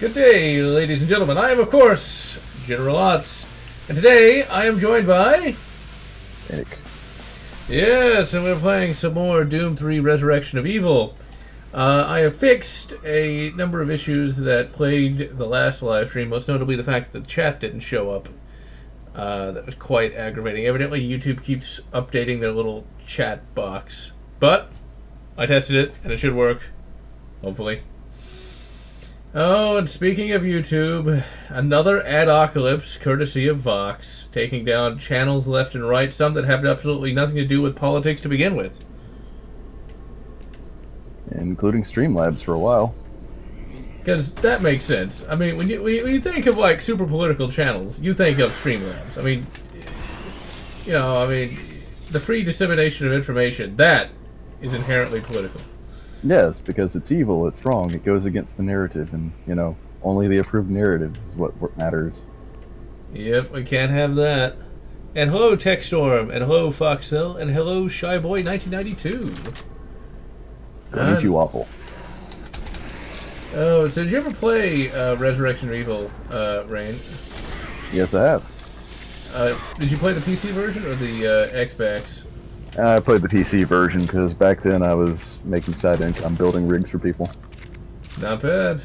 Good day, ladies and gentlemen. I am, of course, General Lotz. And today I am joined by. Nick. Yes, and we're playing some more Doom 3 Resurrection of Evil. Uh, I have fixed a number of issues that plagued the last live stream, most notably the fact that the chat didn't show up. Uh, that was quite aggravating. Evidently, YouTube keeps updating their little chat box. But I tested it, and it should work. Hopefully. Oh, and speaking of YouTube, another adpocalypse courtesy of Vox, taking down channels left and right, some that have absolutely nothing to do with politics to begin with. Including Streamlabs for a while. Because that makes sense. I mean, when you, when you think of like super political channels, you think of Streamlabs. I mean, you know, I mean, the free dissemination of information, that is inherently political. Yes, because it's evil, it's wrong, it goes against the narrative, and, you know, only the approved narrative is what, matters. Yep, we can't have that. And hello, Techstorm, and hello, Foxhill, and hello, Shyboy1992. Don't you waffle. Oh, so did you ever play uh, Resurrection Evil, uh, Rain? Yes, I have. Uh, did you play the PC version or the uh, Xbox? I played the PC version because back then I was making side income I'm building rigs for people. Not bad.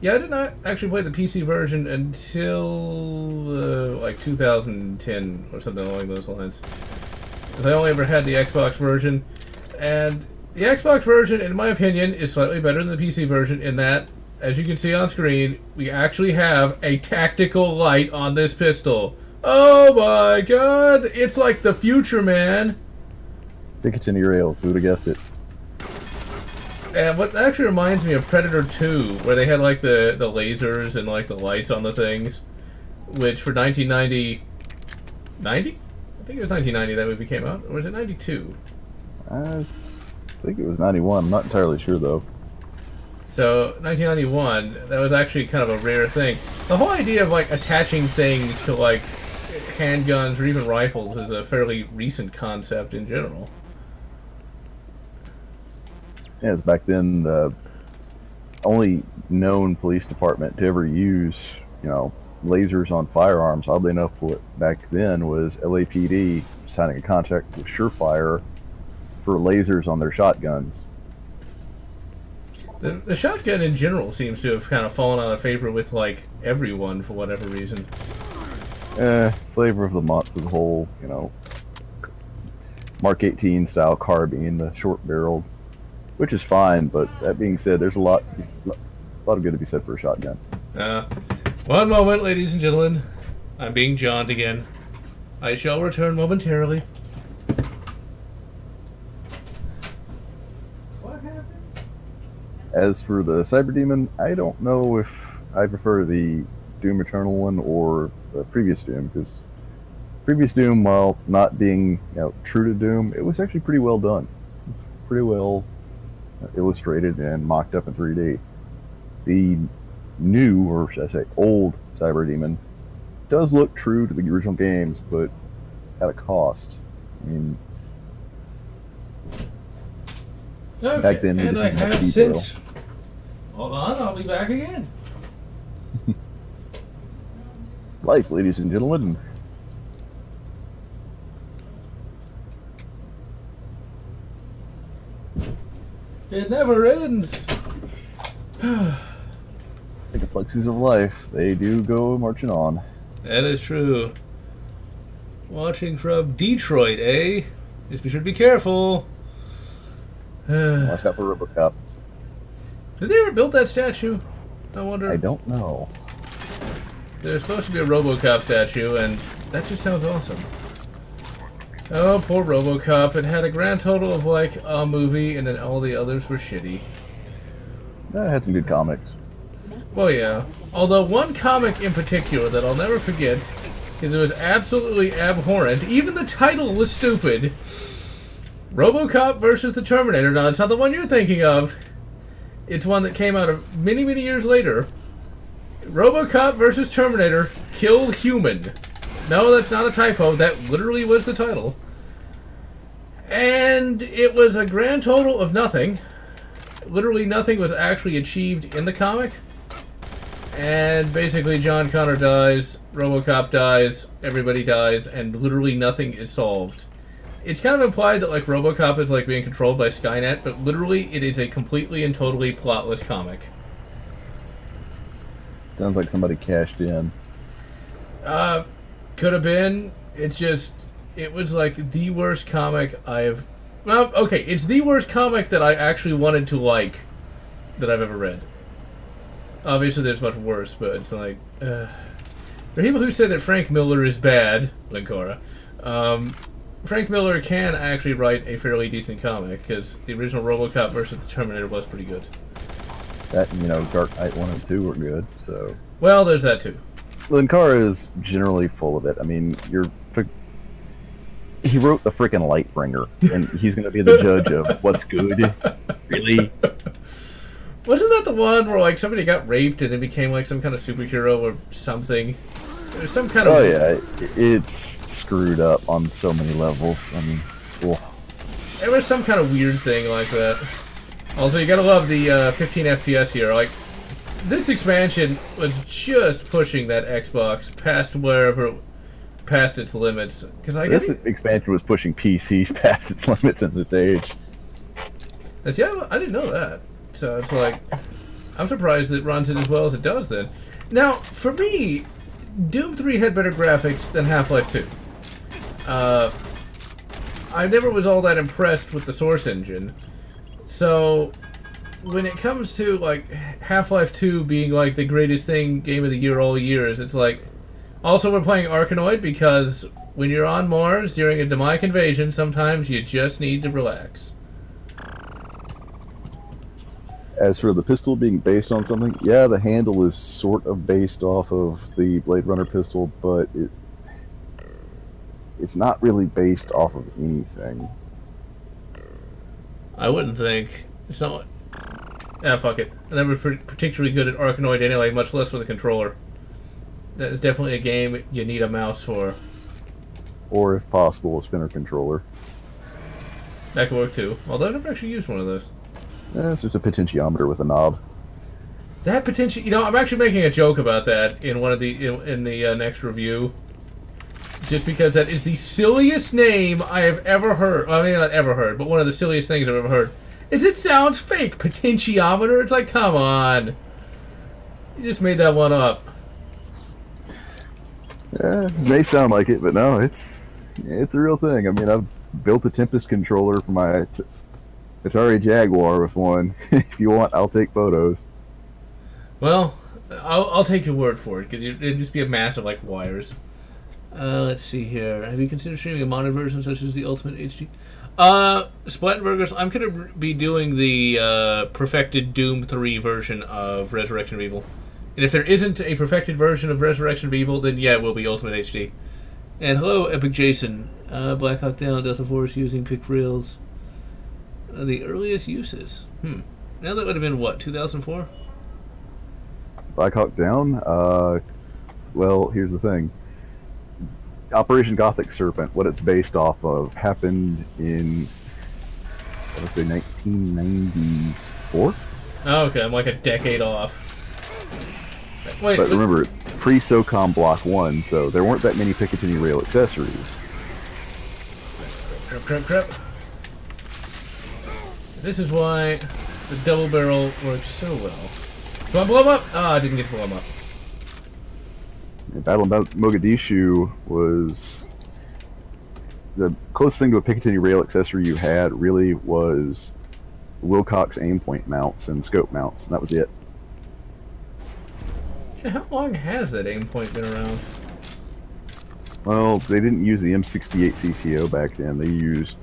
Yeah, I did not actually play the PC version until uh, like 2010 or something along those lines. 'Cause I only ever had the Xbox version, and the Xbox version, in my opinion, is slightly better than the PC version in that, as you can see on screen, we actually have a tactical light on this pistol. Oh my god! It's like the future, man! Stick it in your rails, who would have guessed it? And what actually reminds me of Predator 2, where they had like the, the lasers and like the lights on the things, which for 1990, 90? I think it was 1990 that movie came out, or was it 92? I think it was 91, I'm not entirely sure though. So 1991, that was actually kind of a rare thing. The whole idea of like attaching things to like handguns or even rifles is a fairly recent concept in general. Yeah, it's back then the only known police department to ever use, you know, lasers on firearms. Oddly enough, what back then was LAPD signing a contract with Surefire for lasers on their shotguns. The, the shotgun in general seems to have kind of fallen out of favor with like everyone for whatever reason. Eh, flavor of the month was the whole, you know, Mark 18 style carbine, the short barreled, which is fine. But that being said, there's a lot, a lot of good to be said for a shotgun. Uh, one moment, ladies and gentlemen. I'm being jawned again. I shall return momentarily. What happened? As for the Cyber Demon, I don't know if I prefer the Doom Eternal one or the previous Doom because previous Doom, while not being you know true to Doom, it was actually pretty well done, pretty well illustrated and mocked up in 3D. The new, or should I say, old Cyber Demon does look true to the original games, but at a cost. I mean, Okay, Back then, and I have have detail. since. Hold on, I'll be back again. life, ladies and gentlemen. It never ends. The complexities of life, they do go marching on. That is true. Watching from Detroit, eh? Just be sure to be careful. Did Watch out for Robocop. Did they ever build that statue? I wonder. I don't know. There's supposed to be a RoboCop statue, and that just sounds awesome. Oh, poor RoboCop. It had a grand total of like a movie, and then all the others were shitty. That had some good comics. Well, yeah. Although one comic in particular that I'll never forget, because it was absolutely abhorrent. Even the title was stupid. RoboCop versus the Terminator. Now, it's not the one you're thinking of. It's one that came out of many, many years later. RoboCop versus Terminator. Kill Human. No, that's not a typo. That literally was the title. And it was a grand total of nothing. Literally nothing was actually achieved in the comic. And basically, John Connor dies, Robocop dies, everybody dies, and literally nothing is solved. It's kind of implied that like Robocop is like being controlled by Skynet, but literally it is a completely and totally plotless comic. Sounds like somebody cashed in. Uh, could have been. It's just, it was like the worst comic I've. Well, okay, it's the worst comic that I actually wanted to like that I've ever read. Obviously, there's much worse, but it's like. Uh, there are people who say that Frank Miller is bad, Linkara. Um, Frank Miller can actually write a fairly decent comic because the original RoboCop versus the Terminator was pretty good. That you know, Dark Knight one and two were good. So Well, there's that too. Linkara is generally full of it. I mean, you're. He wrote the freaking Lightbringer, and he's going to be the judge of what's good. Really? Wasn't that the one where like somebody got raped and then became like some kind of superhero or something? There's some kind of Oh yeah, it's screwed up on so many levels. I mean, well, There was some kind of weird thing like that. Also, you gotta love the uh, 15 FPS here. Like, this expansion was just pushing that Xbox past wherever, past its limits. Because I this guess, expansion was pushing PCs past its limits in this age. see, I, I didn't know that. So it's like, I'm surprised it runs it as well as it does. Then, now for me, Doom 3 had better graphics than Half-Life 2. Uh, I never was all that impressed with the Source engine. So, when it comes to like Half-Life 2 being like the greatest thing game of the year all years, it's like also we're playing Arkanoid because when you're on Mars during a demonic invasion, sometimes you just need to relax. As for the pistol being based on something, yeah, the handle is sort of based off of the Blade Runner pistol, but it it's not really based off of anything. I wouldn't think it's not. Ah, fuck it. I never particularly good at Arkanoid anyway, much less with a controller. That is definitely a game you need a mouse for. Or if possible, a spinner controller. That could work too. Although I've never actually used one of those. Eh, it's just a potentiometer with a knob. That potential, you know, I'm actually making a joke about that in one of the in, in the uh, next review, just because that is the silliest name I have ever heard. Well, I mean, not ever heard, but one of the silliest things I've ever heard. Is it sounds fake? Potentiometer? It's like, come on, you just made that one up. Yeah, it may sound like it, but no, it's it's a real thing. I mean, I've built a Tempest controller for my t- Atari Jaguar with one. if you want, I'll take photos. Well, I'll, I'll take your word for it because it'd just be a mass of like wires. Uh, let's see here. Have you considered streaming a modern version such as the Ultimate HD? Uh, I'm gonna be doing the uh, perfected Doom 3 version of Resurrection of Evil. And if there isn't a perfected version of Resurrection of Evil, then yeah, it will be Ultimate HD. And hello, Epic Jason. Uh, Black Hawk Down, Delta Force using pick reels. Uh, the earliest uses. Hmm. Now that would have been what, 2004? Black Hawk Down. Uh, well, here's the thing. Operation Gothic Serpent, what it's based off of, happened in let's say 1994. Oh, okay, I'm like a decade off. Wait, But remember, pre SOCOM Block One, so there weren't that many Picatinny Rail accessories. crap, crap, crap. This is why the double barrel works so well. Come on, blow him up! Ah, I didn't get to blow him up. Battle about Mogadishu was the closest thing to a Picatinny rail accessory you had really was Wilcox aim point mounts and scope mounts, and that was it. How long has that aim point been around? Well, they didn't use the M68 CCO back then. They used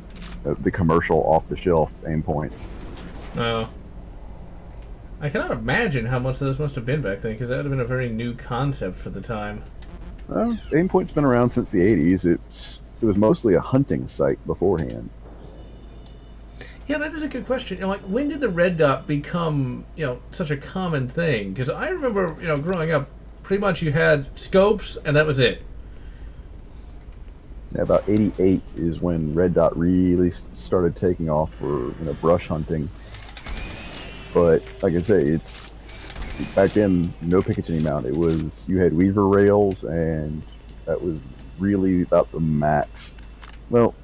uh, the commercial off-the-shelf aim points. Oh. I cannot imagine how much those must have been back then, because that would have been a very new concept for the time. Well, aim point's been around since the 80s. It's it was mostly a hunting site beforehand. Yeah, that is a good question. You know, like, when did the red dot become, you know, such a common thing? Because I remember, you know, growing up, pretty much you had scopes, and that was it. Yeah, about 88 is when red dot really started taking off for you know brush hunting. But like I say, it's back then no Picatinny mount. It was you had Weaver rails, and that was really about the max. Well,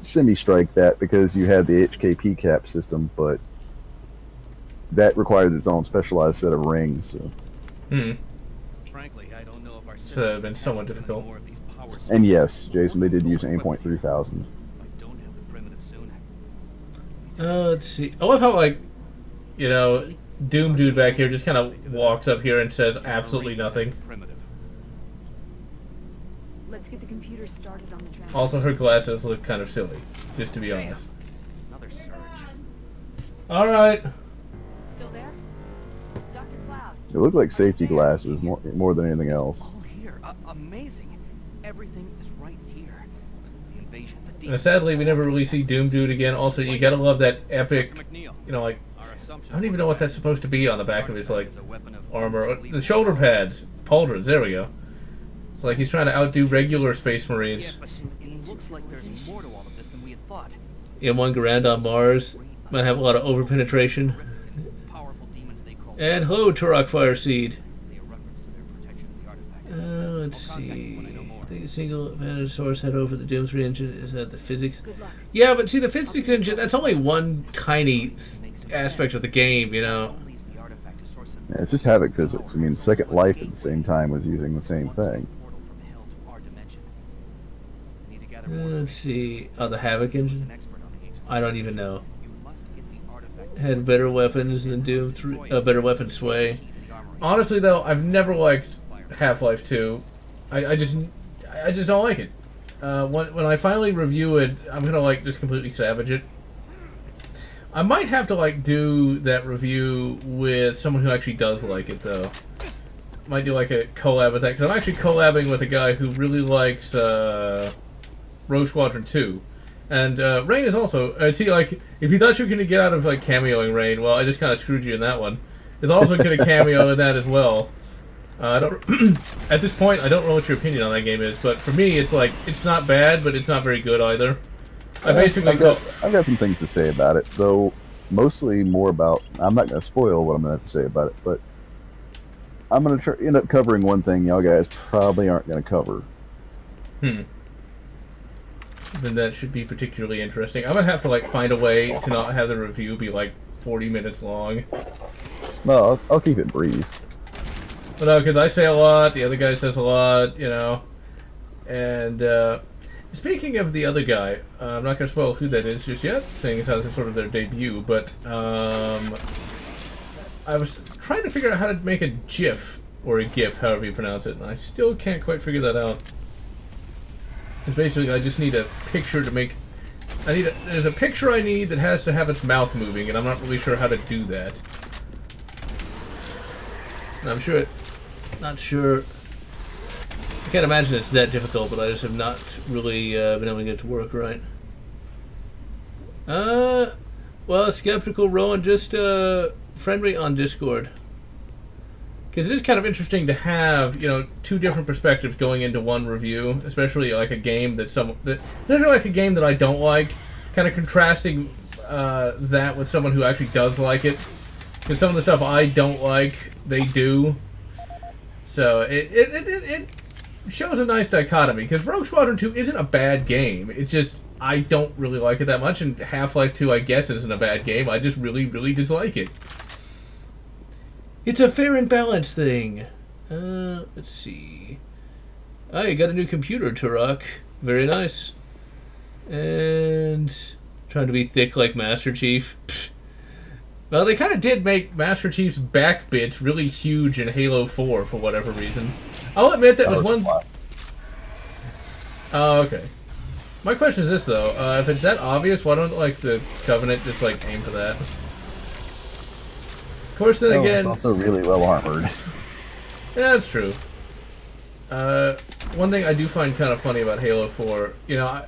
semi strike that because you had the HKP cap system, but that required its own specialized set of rings. So. Hmm. Frankly, I don't know if our so that have been somewhat difficult. And yes, Jason, they did use Aimpoint 3000. Uh, let's see. I love how like, you know, Doom dude back here just kind of walks up here and says absolutely nothing. Let's get the computer started on the Also, her glasses look kind of silly, just to be honest. Another surge. All right. Still there? Dr. Cloud. It looked like safety glasses more more than anything else. All here, uh, amazing. Everything is right here. The invasion, the and sadly, we never really see Doom Dude again. Also, you gotta love that epic, you know, like I don't even know what that's supposed to be on the back of his like armor. The shoulder pads, pauldrons. There we go. It's like he's trying to outdo regular Space Marines. M1 Garand on Mars might have a lot of overpenetration. And hello, Turok Fire Seed. Uh, let's see. I think a single advantage source head over the Doom 3 engine is that the physics. Yeah, but see, the physics engine, that's only one tiny aspect of the game, you know. Yeah, it's just Havok physics. I mean, Second Life at the same time was using the same thing. Let's see. Oh, the Havok engine? I don't even know. Had better weapons than Doom 3. Uh, better weapon sway. Honestly, though, I've never liked Half-Life 2. I, I just I just don't like it. Uh, when, when I finally review it, I'm gonna like just completely savage it. I might have to like do that review with someone who actually does like it though. Might do like a collab with that because I'm actually collabing with a guy who really likes uh, Rogue Squadron 2. And uh, Rain is also. Uh, see, like, if you thought you were to get out of like cameoing Rain, well, I just kind of screwed you in that one. Is also to cameo in that as well. Uh, at this point, I don't know what your opinion on that game is, but for me, it's like it's not bad, but it's not very good either. I basically I've got, I've got some things to say about it, though. Mostly more about. I'm not going to spoil what I'm going to have to say about it, but I'm going to end up covering one thing y'all guys probably aren't going to cover. Hmm then that should be particularly interesting. I'm gonna have to like find a way to not have the review be like 40 minutes long. No, I'll, I'll keep it brief. But no, because I say a lot, the other guy says a lot, you know. And uh, speaking of the other guy, uh, I'm not gonna spoil who that is just yet, seeing as how this is sort of their debut. But um, I was trying to figure out how to make a GIF or a GIF, however you pronounce it, and I still can't quite figure that out. Because basically I just need a picture to make... I need a, There's a picture I need that has to have its mouth moving, and I'm not really sure how to do that. And I'm sure... It, not sure... I can't imagine it's that difficult, but I just have not really uh, been able to get it to work right. Uh... Well, Skeptical Rowan, just uh, on Discord because it is kind of interesting to have you know two different perspectives going into one review, especially like a game that some that especially like a game that I don't like, kind of contrasting uh, that with someone who actually does like it. Because some of the stuff I don't like, they do. So it, it, it, it shows a nice dichotomy. Because Rogue Squadron 2 isn't a bad game. It's just I don't really like it that much, and Half Life 2 I guess isn't a bad game. I just really really dislike it. It's a fair and balanced thing. Uh, let's see. Oh, you got a new computer, Turok. Very nice. And trying to be thick like Master Chief. Pfft. Well, they kind of did make Master Chief's back bits really huge in Halo 4 for whatever reason. I'll admit that, that was, one. Oh, okay. My question is this though: uh, if it's that obvious, why don't like the Covenant just like aim for that? Of course, then oh, again, it's also really well armored. Yeah, that's true. Uh, one thing I do find kind of funny about Halo 4, you know, I,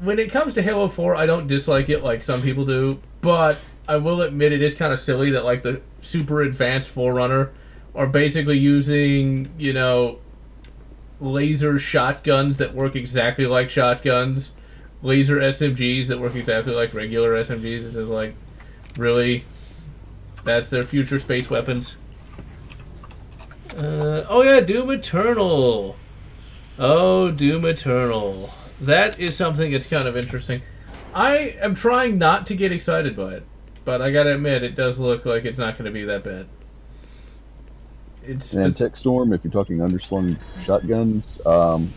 when it comes to Halo 4, I don't dislike it like some people do, but I will admit it is kind of silly that like the super advanced Forerunner are basically using, you know, laser shotguns that work exactly like shotguns, laser SMGs that work exactly like regular SMGs. It's just like, really? That's their future space weapons. Uh, oh yeah, Doom Eternal. Oh, Doom Eternal. That is something that's kind of interesting. I am trying not to get excited by it, but I gotta admit, it does look like it's not going to be that bad. It's And Tech Storm, if you're talking underslung shotguns, um,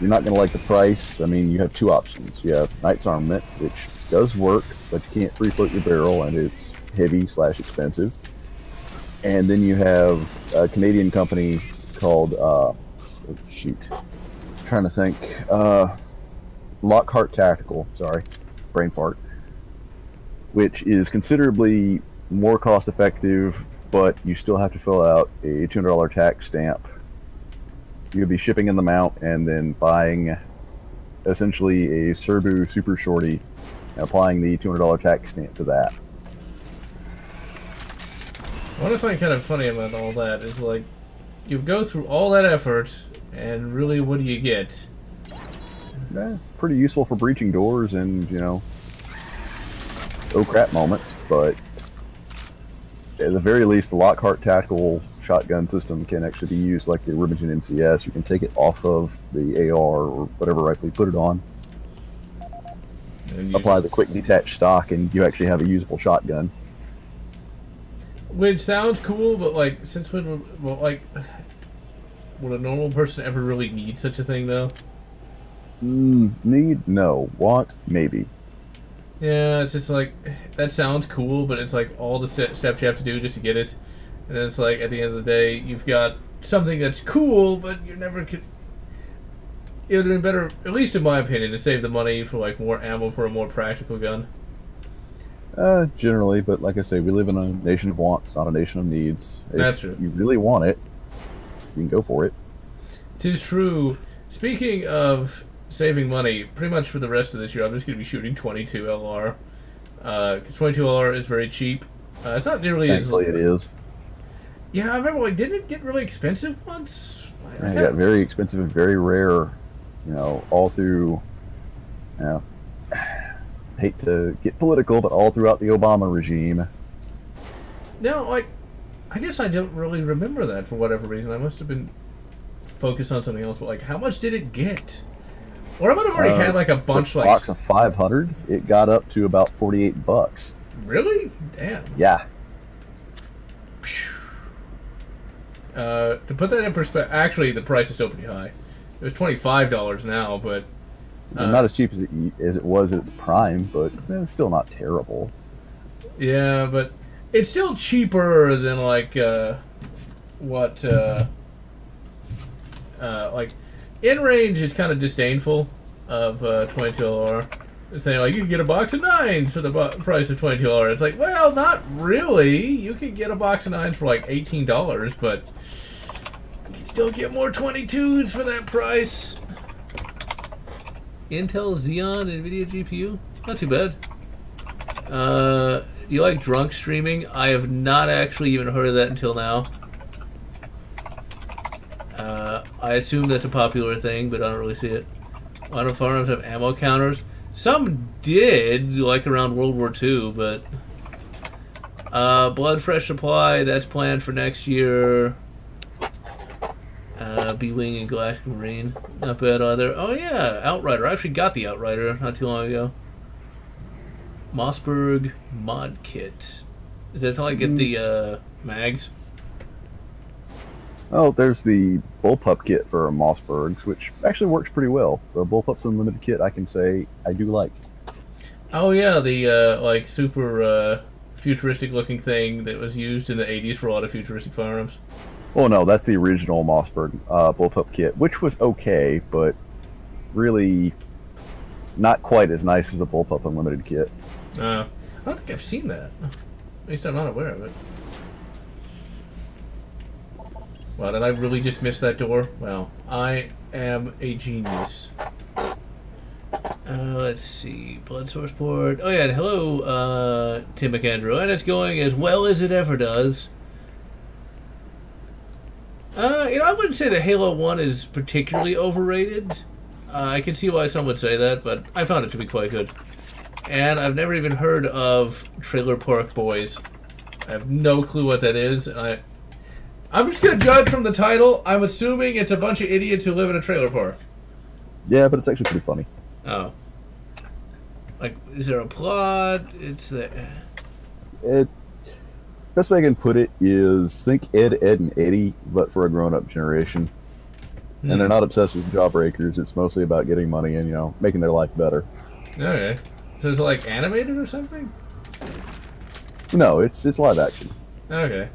you're not going to like the price. I mean, you have two options. You have Knight's Armament, which does work, but you can't free float your barrel, and it's heavy slash expensive. And then you have a Canadian company called, uh, oh, shoot, I'm trying to think, uh, Lockhart Tactical. Sorry, brain fart. Which is considerably more cost effective, but you still have to fill out a $200 tax stamp. You'll be shipping in the mount and then buying essentially a Serbu Super Shorty and applying the $200 tax stamp to that. What I find kind of funny about all that is like, you go through all that effort, and really, what do you get? Eh, pretty useful for breaching doors and, you know, oh crap moments, but at the very least, the Lockhart Tactical shotgun system can actually be used like the Remington MCS. You can take it off of the AR or whatever rifle you put it on, And apply the quick detach stock, and you actually have a usable shotgun. Which sounds cool, but like, since when, would- well, like, would a normal person ever really need such a thing, though? Mm, need? No. Want? Maybe. Yeah, it's just like, that sounds cool, but it's like all the steps you have to do just to get it. And it's like, at the end of the day, you've got something that's cool, but you're never. Could, it would have been better, at least in my opinion, to save the money for like more ammo for a more practical gun. Uh, generally, but like I say, we live in a nation of wants, not a nation of needs. If That's true. you really want it, you can go for it. Tis true. Speaking of saving money, pretty much for the rest of this year, I'm just going to be shooting 22 LR. Because 22 LR is very cheap. Uh, it's not nearly as. Thankfully, it is. Yeah, I remember, like, didn't it get really expensive once? And it got very expensive and very rare, you know, all through, you know, hate to get political, but all throughout the Obama regime. No, like, I guess I don't really remember that for whatever reason. I must have been focused on something else, but, like, how much did it get? Or I might have already Uh, had, like, a bunch, a like. box of 500, it got up to about 48 bucks. Really? Damn. Yeah. Uh, to put that in perspective, actually, the price is still pretty high. It was twenty five dollars now, but Uh, not as cheap as it, as it was at its prime, but eh, it's still not terrible. yeah, but it's still cheaper than like uh, what uh, uh, like InRange is kind of disdainful of uh, twenty two LR. It's saying like you can get a box of nines for the price of twenty two LR. It's like well, not really. You can get a box of nines for like eighteen dollars, but you can still get more twenty twos for that price. Intel Xeon NVIDIA GPU, not too bad. Uh, you like drunk streaming? I have not actually even heard of that until now. Uh, I assume that's a popular thing, but I don't really see it. A lot of farms have ammo counters. Some did, like around World War II, but uh, Blood Fresh Supply that's planned for next year. Uh, B-Wing and Galactic Marine, not bad either. Oh yeah, Outrider. I actually got the Outrider not too long ago. Mossberg mod kit. Is that how I get the uh, mags? Oh, there's the Bullpup kit for Mossbergs, which actually works pretty well. The Bullpup's Unlimited kit, I can say I do like. Oh yeah, the uh, like super uh, futuristic looking thing that was used in the 80s for a lot of futuristic firearms. Oh no, that's the original Mossberg uh, Bullpup kit, which was okay, but really not quite as nice as the Bullpup Unlimited kit. Uh, I don't think I've seen that. At least I'm not aware of it. Wow, did I really just miss that door? Well, I am a genius. Uh, let's see. Blood source port. Oh, yeah. Hello, uh, Tim McAndrew. And it's going as well as it ever does. Uh, you know, I wouldn't say that Halo 1 is particularly overrated. Uh, I can see why some would say that, but I found it to be quite good. And I've never even heard of Trailer Park Boys. I have no clue what that is. I, I'm just gonna judge from the title. I'm assuming it's a bunch of idiots who live in a trailer park. Yeah, but it's actually pretty funny. Oh, like is there a plot? It's the It best way I can put it is think Ed, Ed, and Eddie, but for a grown-up generation. And they're hmm. not obsessed with jawbreakers. It's mostly about getting money and you know making their life better. okay. So is it like animated or something? No, it's it's live action. Okay.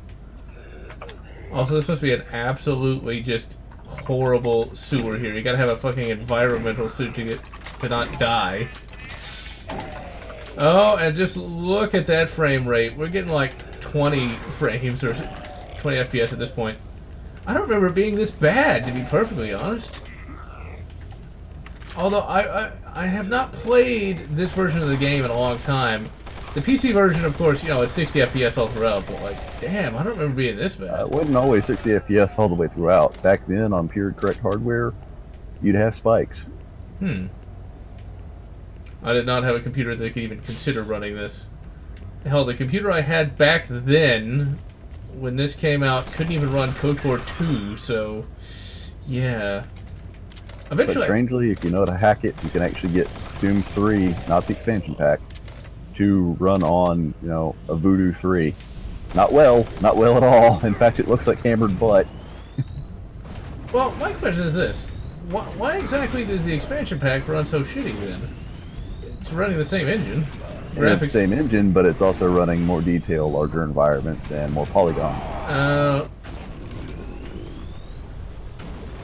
Also, this must be an absolutely just horrible sewer here. You gotta have a fucking environmental suit to get to not die. Oh, and just look at that frame rate. We're getting like 20 frames or 20 FPS at this point. I don't remember being this bad, to be perfectly honest. Although I, I I have not played this version of the game in a long time. The PC version, of course, you know, it's 60 FPS all throughout, but like, damn, I don't remember being this Uh, bad. it wasn't always 60 FPS all the way throughout. Back then, on pure correct hardware, you'd have spikes. Hmm. I did not have a computer that could even consider running this. Hell, the computer I had back then, when this came out, couldn't even run KOTOR 2, so yeah. Eventually, But strangely, if you know how to hack it, you can actually get Doom 3, not the expansion pack, to run on, you know, a Voodoo 3. Not well, not well at all. In fact, it looks like hammered butt. well, my question is this: why, why exactly does the expansion pack run so shitty then? It's running the same engine. And It's the same engine, but it's also running more detail, larger environments, and more polygons. Uh,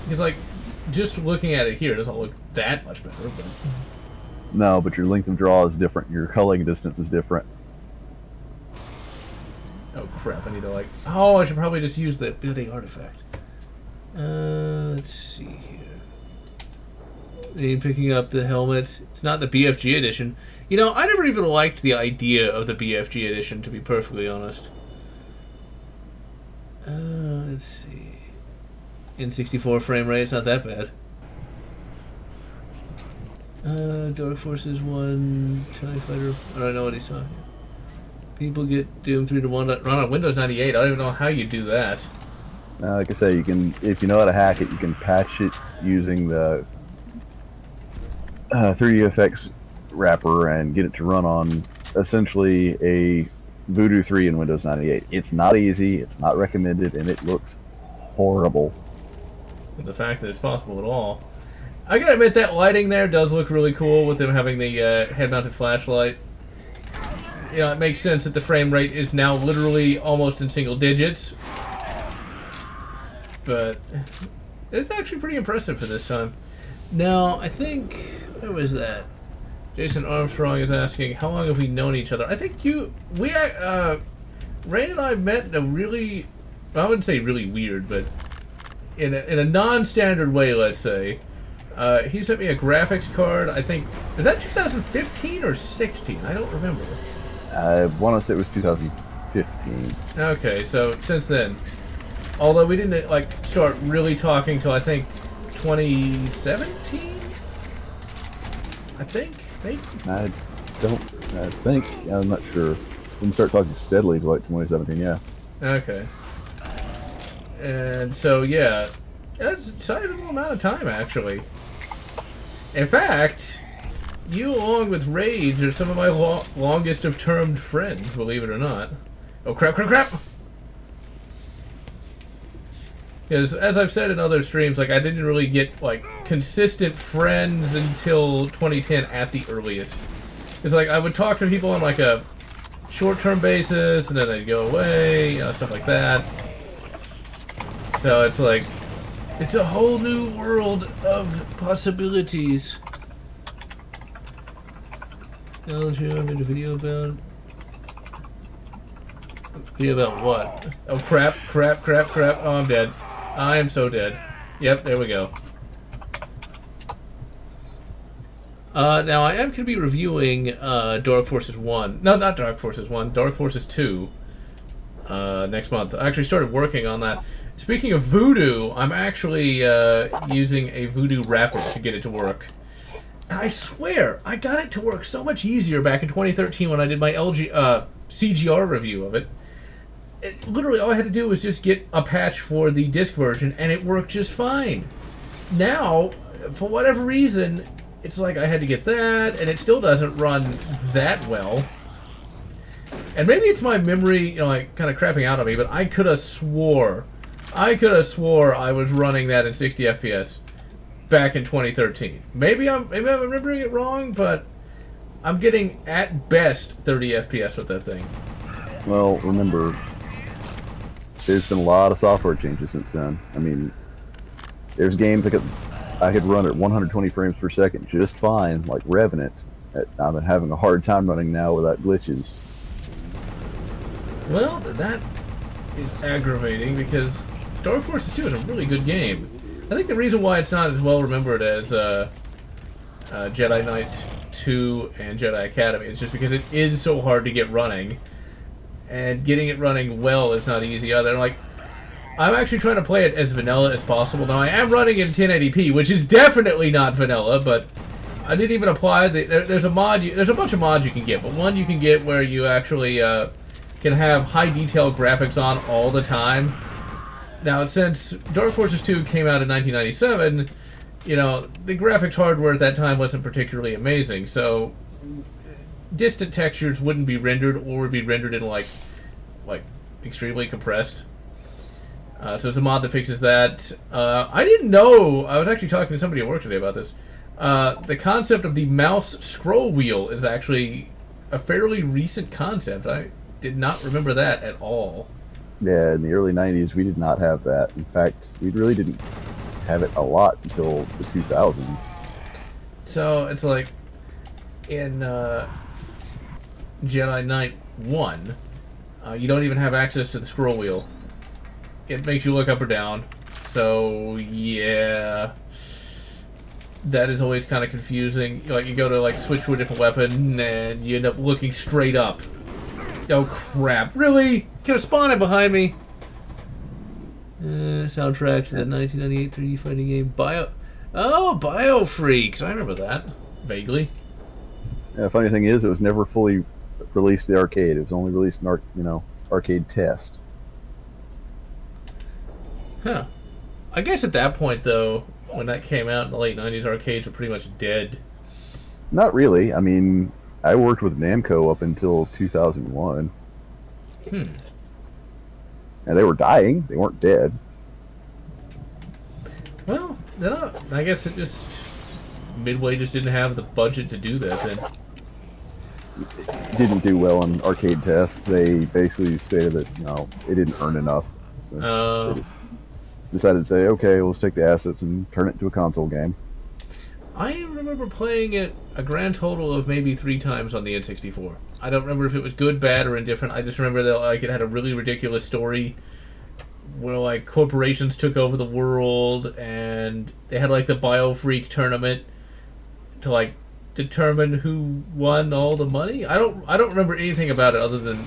it's like just looking at it here, it doesn't look that much better. But No, but your length of draw is different. Your culling distance is different. oh crap, I need to like. Oh, I should probably just use the building artifact. Uh, let's see here. Me picking up the helmet. It's not the BFG edition. You know, I never even liked the idea of the BFG edition, to be perfectly honest. Uh, let's see. In 64 frame rate, it's not that bad. Uh, Dark Forces 1, TIE Fighter. I don't know what he's talking People get Doom 3 to 1 run on Windows 98. I don't even know how you do that. Uh, like I say, you can if you know how to hack it, you can patch it using the uh, 3DFX wrapper and get it to run on essentially a Voodoo 3 in Windows 98. It's not easy, it's not recommended, and it looks horrible. The fact that it's possible at all. I gotta admit, that lighting there does look really cool with them having the uh, head mounted flashlight. You know, it makes sense that the frame rate is now literally almost in single digits. But it's actually pretty impressive for this time. Now, I think. Where was that? Jason Armstrong is asking, how long have we known each other? I think you. We. Uh, Rain and I met in a really. I wouldn't say really weird, but in a, in a non-standard way, let's say. Uh, he sent me a graphics card. I think is that 2015 or 16? I don't remember. I want to say it was 2015. Okay, so since then, although we didn't like start really talking till I think 2017. I think maybe. I don't. I think I'm not sure. Didn't start talking steadily till like 2017. Yeah. Okay. And so yeah, that's a sizable amount of time actually. In fact, you along with Rage are some of my lo- longest of termed friends, believe it or not. Oh crap! Crap! Crap! Because as I've said in other streams, like I didn't really get like consistent friends until 2010 at the earliest. It's like I would talk to people on like a short-term basis, and then they'd go away, you know, stuff like that. So it's like, it's a whole new world of possibilities. Technology, I made a video about. Video about what? Oh crap! Crap! Crap! Crap! Oh, I'm dead. I am so dead. Yep, there we go. Uh, now I am going to be reviewing uh, Dark Forces One. No, not Dark Forces One. Dark Forces Two. Uh, next month. I actually started working on that. Speaking of Voodoo, I'm actually uh, using a Voodoo wrapper to get it to work. And I swear, I got it to work so much easier back in 2013 when I did my LG uh, CGR review of it. it, literally all I had to do was just get a patch for the disc version, and it worked just fine. Now, for whatever reason, it's like I had to get that, and it still doesn't run that well. And maybe it's my memory, you know, like kind of crapping out on me, but I could have swore, I could have swore I was running that in 60 FPS back in 2013. Maybe I'm maybe I'm remembering it wrong, but I'm getting at best 30 FPS with that thing. Well, remember, there's been a lot of software changes since then. I mean, there's games I could I could run at 120 frames per second just fine, like Revenant. that I'm having a hard time running now without glitches. Well, that is aggravating because Dark Forces 2 is a really good game. I think the reason why it's not as well remembered as uh, uh, Jedi Knight 2 and Jedi Academy is just because it is so hard to get running. And getting it running well is not easy either. I'm Like, I'm actually trying to play it as vanilla as possible. Now, I am running in 1080p, which is definitely not vanilla, but I didn't even apply the. There, there's a mod. You, there's a bunch of mods you can get, but one you can get where you actually uh, can have high detail graphics on all the time. Now, since Dark Forces 2 came out in 1997, you know the graphics hardware at that time wasn't particularly amazing, so distant textures wouldn't be rendered or would be rendered in like like extremely compressed. Uh, so it's a mod that fixes that. Uh, I didn't know. I was actually talking to somebody at work today about this. Uh, the concept of the mouse scroll wheel is actually a fairly recent concept. I did not remember that at all. Yeah, in the early 90s, we did not have that. In fact, we really didn't have it a lot until the 2000s. So it's like in uh, Jedi Knight 1, uh, you don't even have access to the scroll wheel. It makes you look up or down. So, yeah. That is always kind of confusing. Like, you go to, like, switch to a different weapon, and you end up looking straight up. Oh, crap. Really? Could have spawned it behind me. Uh, soundtrack to that 1998 3D fighting game. Bio... Oh, Biofreaks. I remember that. Vaguely. Yeah, the funny thing is, it was never fully released the arcade. It was only released in, arc, you know, arcade test. Huh. I guess at that point, though, when that came out in the late 90s, arcades were pretty much dead. Not really. I mean, I worked with Namco up until 2001. Hmm. And they were dying. They weren't dead. Well, no, I guess it just. Midway just didn't have the budget to do that then. Didn't do well in arcade tests. They basically stated that, know, it didn't earn enough. So Uh, they just decided to say, okay, let's take the assets and turn it into a console game. I remember playing it a grand total of maybe three times on the N64. I don't remember if it was good, bad, or indifferent. I just remember that like it had a really ridiculous story where like corporations took over the world and they had like the Biofreak tournament to like determine who won all the money. I don't I don't remember anything about it other than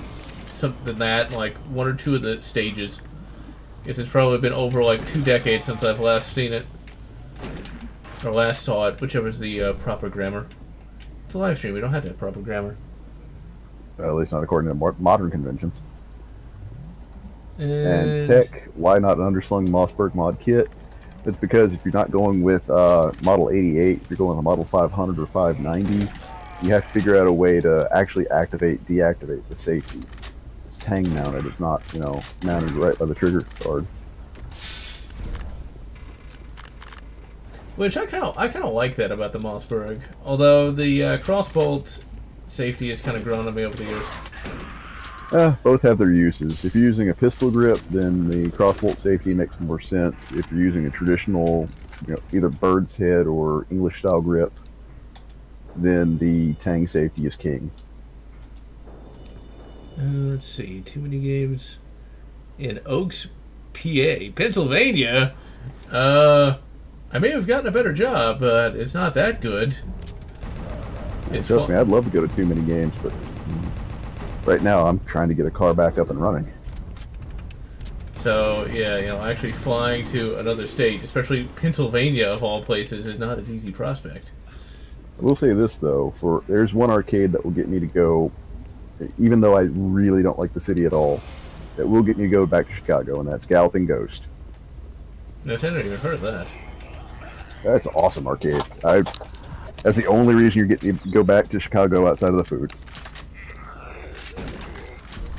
something that, like one or two of the stages. It's probably been over like two decades since I've last seen it. Or last saw it, whichever is the uh, proper grammar. It's a live stream, we don't have to have proper grammar. Uh, at least not according to modern conventions. And, And tech, why not an underslung Mossberg mod kit? It's because if you're not going with uh, Model 88, if you're going with a Model 500 or 590, you have to figure out a way to actually activate, deactivate the safety. It's tang mounted. It's not, you know, mounted right by the trigger guard. Which I kind of I kind of like that about the Mossberg. Although the uh, crossbolt safety has kind of grown on me over the years. Uh, both have their uses. If you're using a pistol grip, then the crossbolt safety makes more sense. If you're using a traditional, you know, either bird's head or English style grip, then the tang safety is king. Uh, let's see, too many games in Oaks, PA, Pennsylvania. Uh, I may have gotten a better job, but it's not that good. It's Trust me, I'd love to go to too many games, but right now I'm trying to get a car back up and running. So yeah, you know, actually flying to another state, especially Pennsylvania of all places, is not an easy prospect. I will say this though: for there's one arcade that will get me to go, even though I really don't like the city at all. that will get me to go back to Chicago, and that's Galloping Ghost. No, i've never even heard of that. That's awesome arcade. I. That's the only reason you're getting to go back to Chicago outside of the food.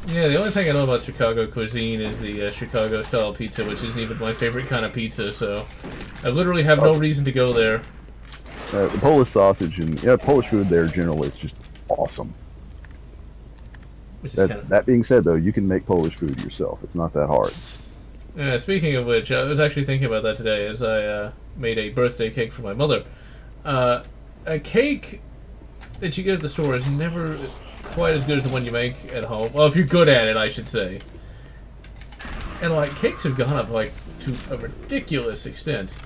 Yeah, the only thing I know about Chicago cuisine is the uh, Chicago style pizza, which isn't even my favorite kind of pizza, so I literally have no Oh. reason to go there. Uh, the Polish sausage and yeah, Polish food there generally is just awesome. That, kind of that being said, though, you can make Polish food yourself. It's not that hard. Uh, speaking of which, I was actually thinking about that today as I uh, made a birthday cake for my mother. Uh, a cake that you get at the store is never quite as good as the one you make at home. Well, if you're good at it, I should say. And like cakes have gone up like to a ridiculous extent.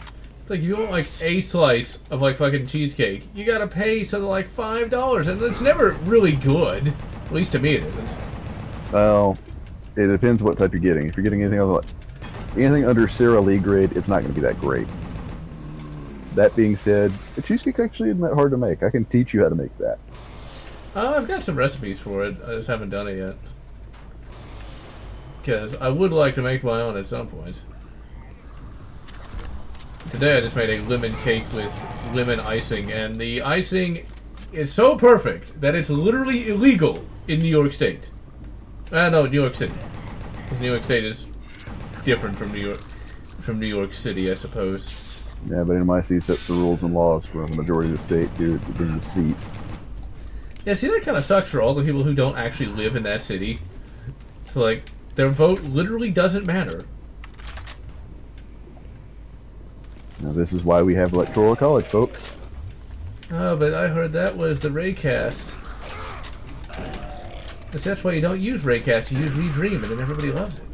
It's like if you want like a slice of like fucking cheesecake, you gotta pay something like five dollars, and it's never really good. At least to me, it isn't. Well, it depends what type you're getting. If you're getting anything other anything under Sara Lee grade, it's not going to be that great. That being said, the cheesecake actually isn't that hard to make. I can teach you how to make that. Uh, I've got some recipes for it. I just haven't done it yet. Because I would like to make my own at some point. Today I just made a lemon cake with lemon icing, and the icing is so perfect that it's literally illegal in New York State. Ah, no, New York City. Because New York State is different from New York, from New York City, I suppose. Yeah, but NYC sets the rules and laws for the majority of the state to bring the seat. Yeah, see, that kind of sucks for all the people who don't actually live in that city. So, like, their vote literally doesn't matter. Now, this is why we have electoral college, folks. Oh, but I heard that was the Reicast. Guess that's why you don't use Reicast, you use Redream, and then everybody loves it.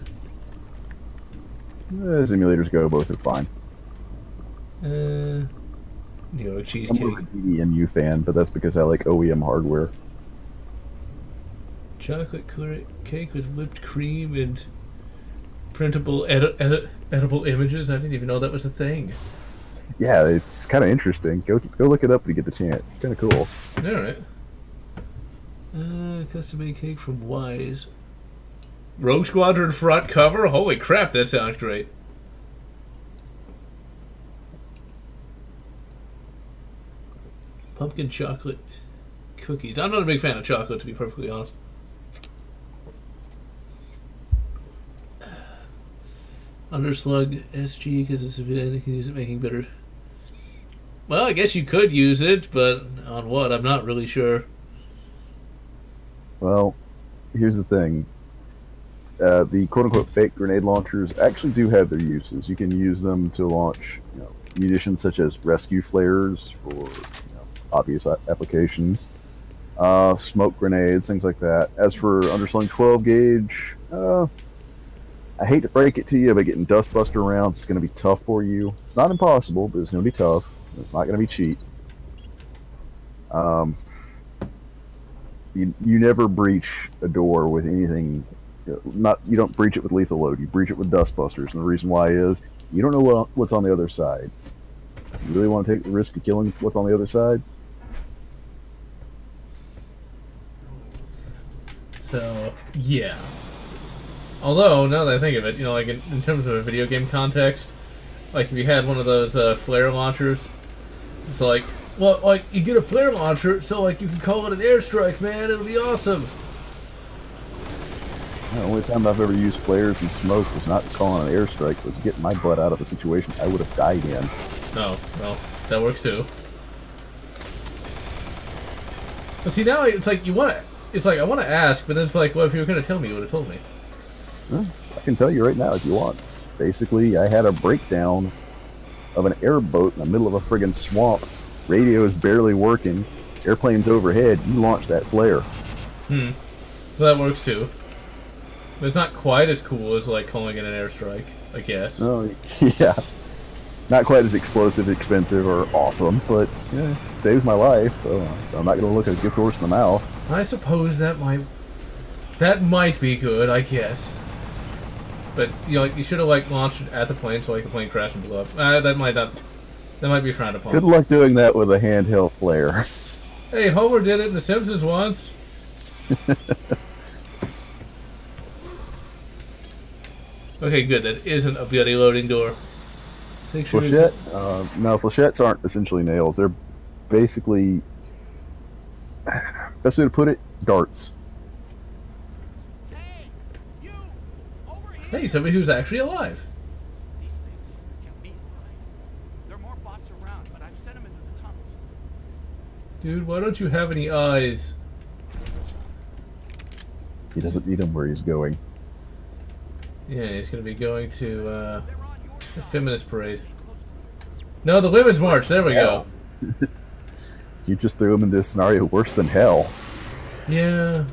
Eh, As emulators go, both are fine. Uh, New York I'm cheesecake, of a DDMU fan, but that's because I like OEM hardware. chocolate cur- cake with whipped cream and printable edi- edi- edible images. I didn't even know that was a thing. Yeah, it's kind of interesting. Go go look it up when you get the chance. It's kind of cool. All right. Uh, custom made cake from Wise. Rogue Squadron front cover. Holy crap, that sounds great. Pumpkin chocolate cookies. I'm not a big fan of chocolate, to be perfectly honest. Underslug SG because it's a bit can use it making better. Well, I guess you could use it, but on what? I'm not really sure. Well, here's the thing. Uh, the quote-unquote fake grenade launchers actually do have their uses. You can use them to launch you know, munitions such as rescue flares for obvious applications, uh, smoke grenades, things like that. As for underslung 12 gauge, uh, I hate to break it to you, but getting dustbuster rounds is going to be tough for you. Not impossible, but it's going to be tough. It's not going to be cheap. Um, you, you never breach a door with anything not you don't breach it with lethal load you breach it with dustbusters and the reason why is you don't know what, what's on the other side you really want to take the risk of killing what's on the other side So yeah. Although now that I think of it, you know, like in, in terms of a video game context, like if you had one of those uh, flare launchers, it's like, well, like you get a flare launcher, so like you can call it an airstrike, man. It'll be awesome. the only time i've ever used flares and smoke was not calling an airstrike was getting my butt out of a situation i would have died in No, well, that works too. But see, now it's like you want to. It's like I want to ask, but then it's like, well, if you were going to tell me, you would have told me. i can tell you right now if you want basically i had a breakdown of an airboat in the middle of a friggin' swamp radio is barely working airplanes overhead you launch that flare Hmm. Well, that works too. But it's not quite as cool as like calling it an airstrike, I guess. Oh, yeah. Not quite as explosive, expensive, or awesome, but yeah, saves my life. So I'm not going to look at a gift horse in the mouth. I suppose that might that might be good, I guess. But you know, like, you should have like launched it at the plane, so like the plane crashed and blew up. Uh, that might not. That might be frowned upon. Good luck doing that with a handheld flare. Hey, Homer did it in The Simpsons once. Okay, good. That isn't a bloody loading door. Sure- Flechette? Uh, no, flechettes aren't essentially nails. They're basically, best way to put it, darts. Hey, you! Over here! Hey, somebody who's actually alive. These things can't be alive. There are more bots around, but I've sent them into the tunnels. Dude, why don't you have any eyes? He doesn't need him where he's going. Yeah, he's gonna be going to uh, They're on your the feminist parade. Stay close to them. No, the women's march. There we go. You just threw him into a scenario worse than hell. Yeah.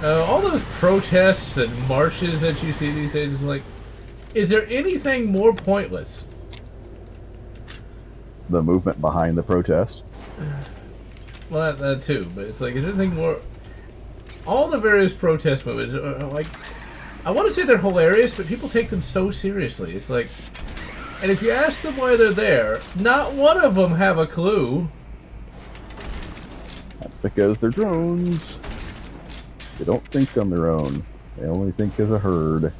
Uh, all those protests and marches that you see these days is like, is there anything more pointless? The movement behind the protest. Well, that, that too, but it's like, is there anything more? All the various protest movements are, are like, I want to say they're hilarious, but people take them so seriously. It's like, and if you ask them why they're there, not one of them have a clue. That's because they're drones. They don't think on their own. They only think as a herd.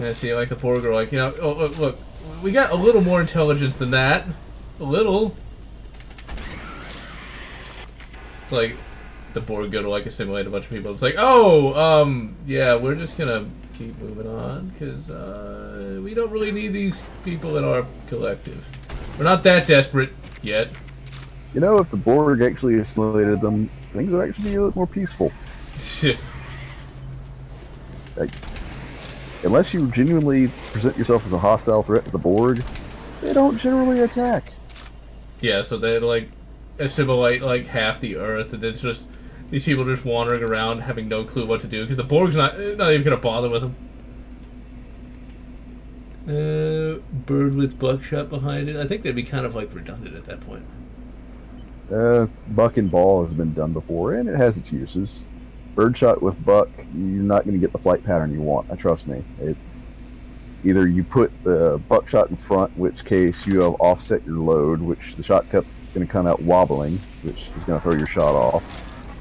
Yeah, see, like the Borg are like, you know, oh, look, look, we got a little more intelligence than that. A little. It's like the Borg go to like assimilate a bunch of people. It's like, oh, um, yeah, we're just gonna keep moving on because uh, we don't really need these people in our collective. We're not that desperate yet. You know, if the Borg actually assimilated them, things would actually be a little more peaceful. Shit. Like, unless you genuinely present yourself as a hostile threat to the Borg, they don't generally attack. Yeah, so they like assimilate like half the Earth, and then just these people are just wandering around having no clue what to do because the Borg's not not even gonna bother with them. Uh, bird with buckshot behind it. I think they'd be kind of like redundant at that point. Uh, buck and ball has been done before, and it has its uses. Birdshot with buck, you're not going to get the flight pattern you want. uh, Trust me. It either you put the buckshot in front, which case you have offset your load, which the shot cut's going to come out wobbling, which is going to throw your shot off,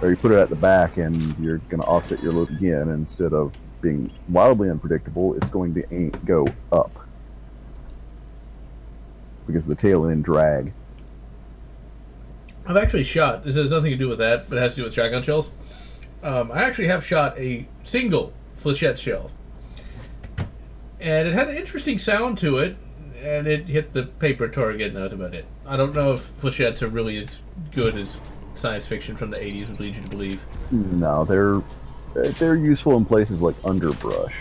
or you put it at the back and you're going to offset your load again. Instead of being wildly unpredictable, it's going to go up because of the tail end drag. I've actually shot. This has nothing to do with that, but it has to do with shotgun shells. Um, I actually have shot a single flechette shell, and it had an interesting sound to it, and it hit the paper target, and that's about it. I don't know if flechettes are really as good as science fiction from the '80s would lead you to believe. No, they're they're useful in places like underbrush,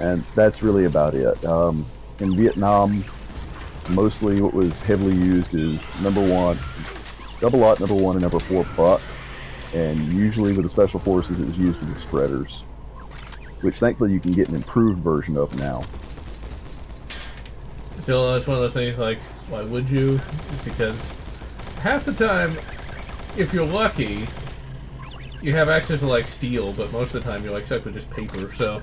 and that's really about it. Um, in Vietnam, mostly what was heavily used is number one, double aught, number one, and number four buck, and usually with the special forces, it was used with the spreaders, which thankfully you can get an improved version of now. I feel it's one of those things like, why would you? Because half the time, if you're lucky, you have access to like steel, but most of the time you're like stuck with just paper. So,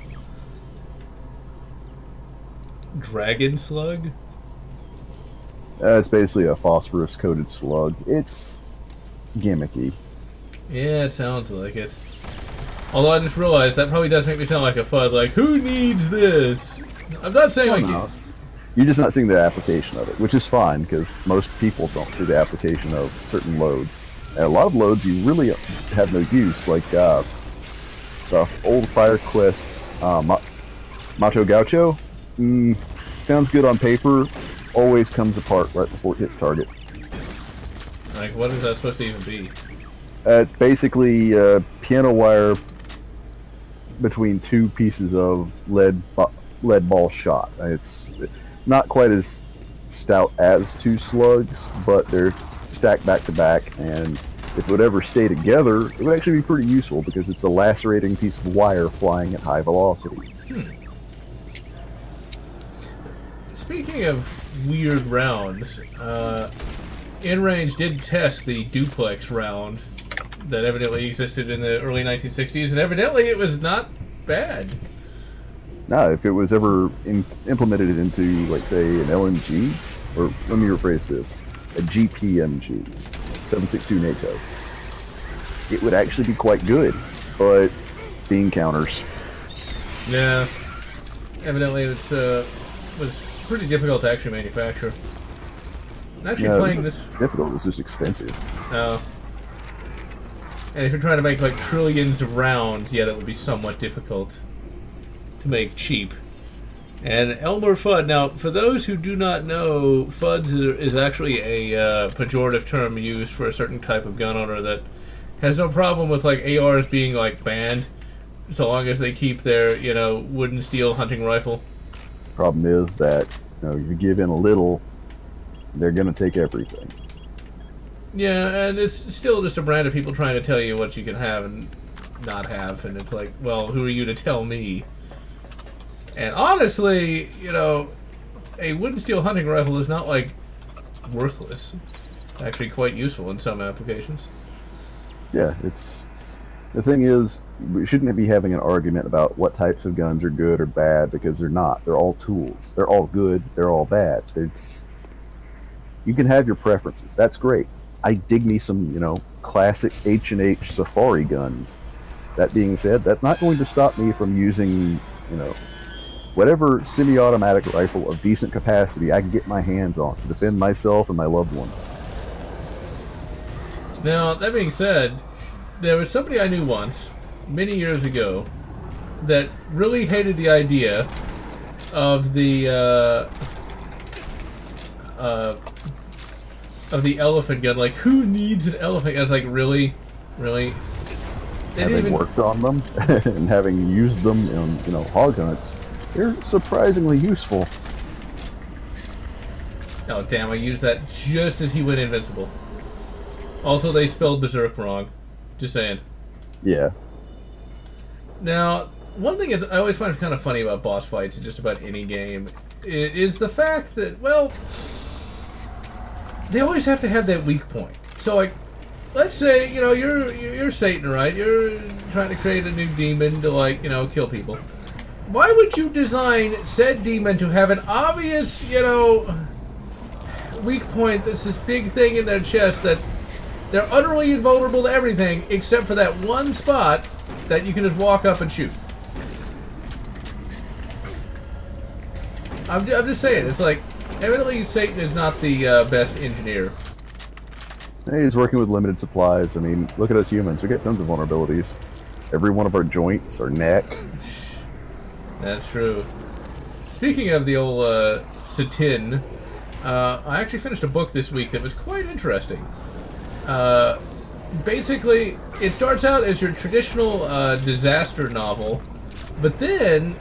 dragon slug. Uh, it's basically a phosphorus-coated slug. It's gimmicky. Yeah, it sounds like it. Although I just realized that probably does make me sound like a fud. Like, who needs this? I'm not saying like no. You're just not seeing the application of it, which is fine because most people don't see the application of certain loads. And a lot of loads you really have no use, like uh, the old Fire Quest uh, Ma- Macho Gaucho. Mm, sounds good on paper, always comes apart right before it hits target. like what is that supposed to even be? Uh, it's basically uh, piano wire between two pieces of lead lead ball shot. It's not quite as stout as two slugs, but they're stacked back to back, and if it would ever stay together, it would actually be pretty useful because it's a lacerating piece of wire flying at high velocity. Speaking of weird rounds, uh, InRange did test the duplex round that evidently existed in the early 1960s, and evidently it was not bad. Now, if it was ever in, implemented into, like, say, an LMG, or let me rephrase this, a GPMG, 762 NATO, it would actually be quite good, but bean counters. Yeah. Evidently, it's uh, was pretty difficult to actually manufacture. I'm actually No, playing this. difficult. It's just expensive. Oh. And if you're trying to make like trillions of rounds, yeah, that would be somewhat difficult to make cheap. And Elmer Fudd. Now, for those who do not know, Fuds is, is actually a uh, pejorative term used for a certain type of gun owner that has no problem with like ARs being like banned, so long as they keep their you know wooden steel hunting rifle. Problem is that you know you give in a little, they're gonna take everything. Yeah, and it's still just a brand of people trying to tell you what you can have and not have, and it's like, well, who are you to tell me? And honestly, you know, a wooden steel hunting rifle is not like worthless. Actually, quite useful in some applications. Yeah, it's the thing is we shouldn't be having an argument about what types of guns are good or bad because they're not. They're all tools. They're all good. They're all bad. It's you can have your preferences. That's great. I dig me some, you know, classic H and H Safari guns. That being said, that's not going to stop me from using, you know, whatever semi-automatic rifle of decent capacity I can get my hands on to defend myself and my loved ones. Now, that being said, there was somebody I knew once, many years ago, that really hated the idea of the uh, uh, of the elephant gun. Like, who needs an elephant gun? It's like, really, really. They having even- worked on them and having used them in you know hog hunts, they're surprisingly useful. Oh damn! I used that just as he went invincible. Also, they spelled berserk wrong. Just saying. Yeah, Now, one thing I always find kind of funny about boss fights in just about any game is the fact that, well, they always have to have that weak point. So, like, let's say you know you're you're you're Satan, right? You're trying to create a new demon to like you know kill people. Why would you design said demon to have an obvious you know weak point? That's this big thing in their chest that they're utterly invulnerable to everything except for that one spot that you can just walk up and shoot. I'm, I'm just saying, it's like, evidently Satan is not the uh, best engineer. he's working with limited supplies. I mean, look at us humans; we get tons of vulnerabilities. Every one of our joints, our neck. That's true. Speaking of the old uh, Satan, uh, I actually finished a book this week that was quite interesting. Uh, basically, it starts out as your traditional uh, disaster novel, but then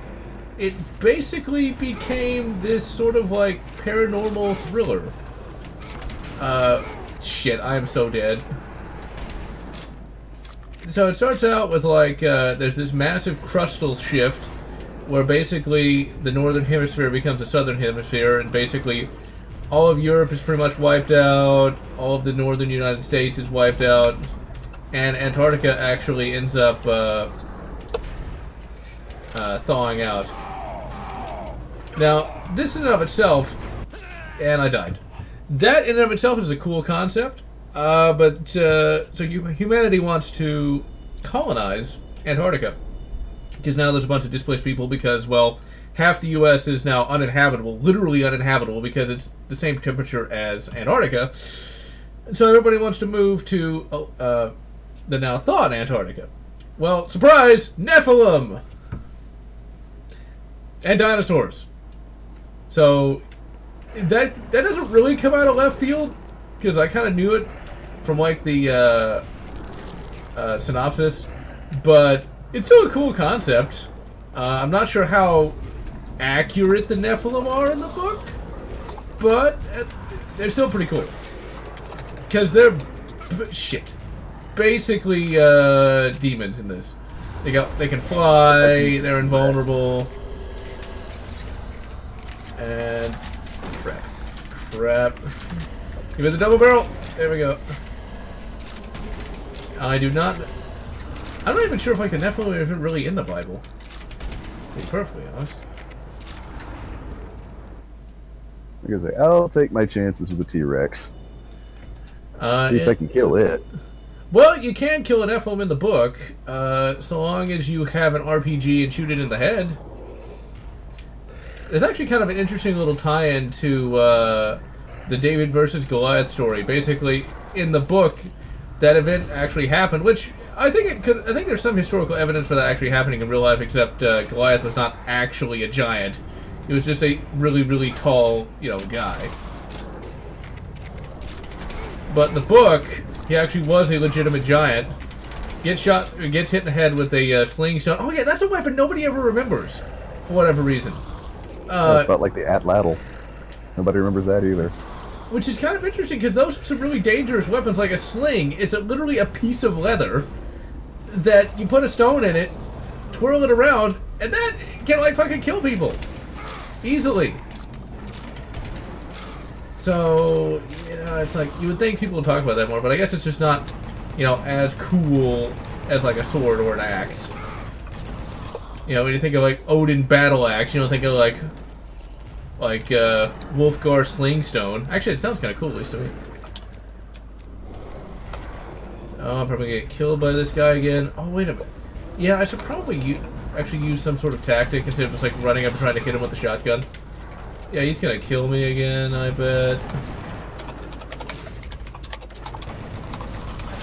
it basically became this sort of like paranormal thriller. Uh, shit, I am so dead. So it starts out with like uh, there's this massive crustal shift where basically the northern hemisphere becomes the southern hemisphere, and basically all of Europe is pretty much wiped out, all of the northern United States is wiped out, and Antarctica actually ends up uh, uh, thawing out. Now, this in and of itself, and I died. That in and of itself is a cool concept, uh, but uh, so hu- humanity wants to colonize Antarctica because now there's a bunch of displaced people because well half the us is now uninhabitable literally uninhabitable because it's the same temperature as antarctica. And so everybody wants to move to uh, uh, the now thawed antarctica. Well surprise nephilim! And dinosaurs. So that that doesn't really come out of left field because i kind of knew it from like the uh, uh, synopsis, but it's still a cool concept. Uh, I'm not sure how accurate the Nephilim are in the book, but uh, they're still pretty cool. Because they're shit, basically uh, demons in this. They got they can fly. They're invulnerable. And crap, crap. Give me the double barrel. There we go. I do not. I'm not even sure if like the Nephilim are even really in the Bible. To be perfectly honest. I say, I'll take my chances with the T Rex. Uh, At least it- I can kill it. Well, you can kill an Nephilim in the book, uh, so long as you have an RPG and shoot it in the head. There's actually kind of an interesting little tie-in to uh, the David versus Goliath story. Basically, in the book, that event actually happened, which I think it could. I think there's some historical evidence for that actually happening in real life. Except uh, Goliath was not actually a giant; he was just a really, really tall, you know, guy. But in the book, he actually was a legitimate giant. Gets shot, gets hit in the head with a uh, slingshot. Oh yeah, that's a weapon nobody ever remembers, for whatever reason. Well, it's Uh, about like the Atlatl. Nobody remembers that either. Which is kind of interesting because those are some really dangerous weapons, like a sling. It's a, literally a piece of leather that you put a stone in it, twirl it around, and that can like fucking kill people easily. So you know, it's like you would think people would talk about that more, but I guess it's just not, you know, as cool as like a sword or an axe. You know, when you think of like Odin battle axe, you don't think of like like uh, Wolfgar Slingstone. Actually, it sounds kind of cool, at least to me. Oh, I'm probably gonna get killed by this guy again. Oh, wait a minute. Yeah, I should probably actually use some sort of tactic instead of just like running up and trying to hit him with the shotgun. Yeah, he's gonna kill me again, I bet.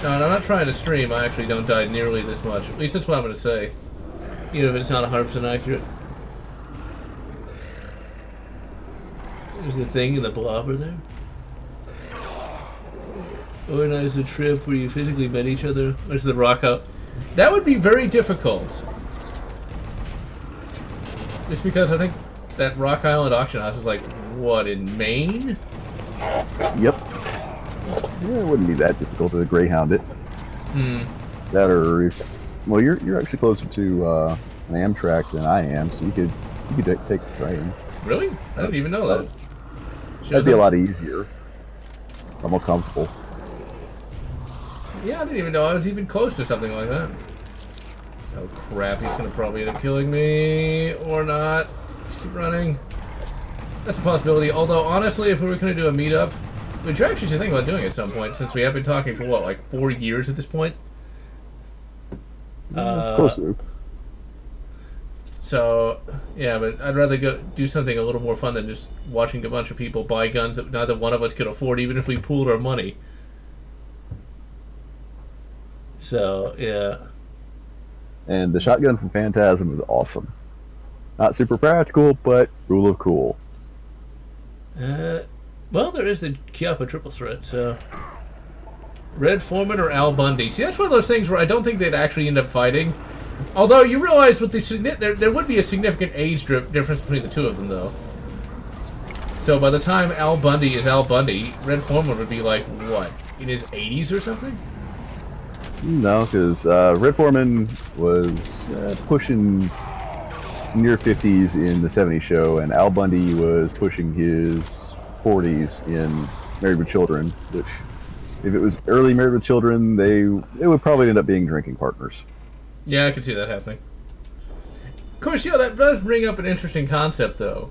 No, I'm not trying to stream. I actually don't die nearly this much. At least that's what I'm gonna say. Even if it's not 100% accurate. There's the thing in the blobber there. Organize a trip where you physically met each other. There's the rock out. That would be very difficult. Just because I think that Rock Island auction house is like, what, in Maine? Yep. Yeah, it wouldn't be that difficult to greyhound it. Hmm. That or if, well, you're you're actually closer to uh, an Amtrak than I am, so you could you could take the train. Really? I didn't even know that. That'd be a lot easier. I'm more comfortable. Yeah, I didn't even know I was even close to something like that. Oh crap, he's gonna probably end up killing me, or not. Just keep running. That's a possibility, although honestly, if we were gonna do a meetup, which I actually should think about doing at some point, since we have been talking for what, like four years at this point? Uh, Closer. So, yeah, but I'd rather go do something a little more fun than just watching a bunch of people buy guns that neither one of us could afford, even if we pooled our money. So, yeah. And the shotgun from Phantasm is awesome. Not super practical, but rule of cool. Uh, well, there is the Chiappa triple threat, so. Red Foreman or Al Bundy? See, that's one of those things where I don't think they'd actually end up fighting. Although you realize with the there, there would be a significant age difference between the two of them, though. So by the time Al Bundy is Al Bundy, Red Foreman would be like what in his 80s or something? No, because uh, Red Foreman was uh, pushing near 50s in the 70s show, and Al Bundy was pushing his 40s in Married with Children, which, if it was early Married with Children, they they would probably end up being drinking partners. Yeah, I could see that happening. Of course, you know that does bring up an interesting concept, though.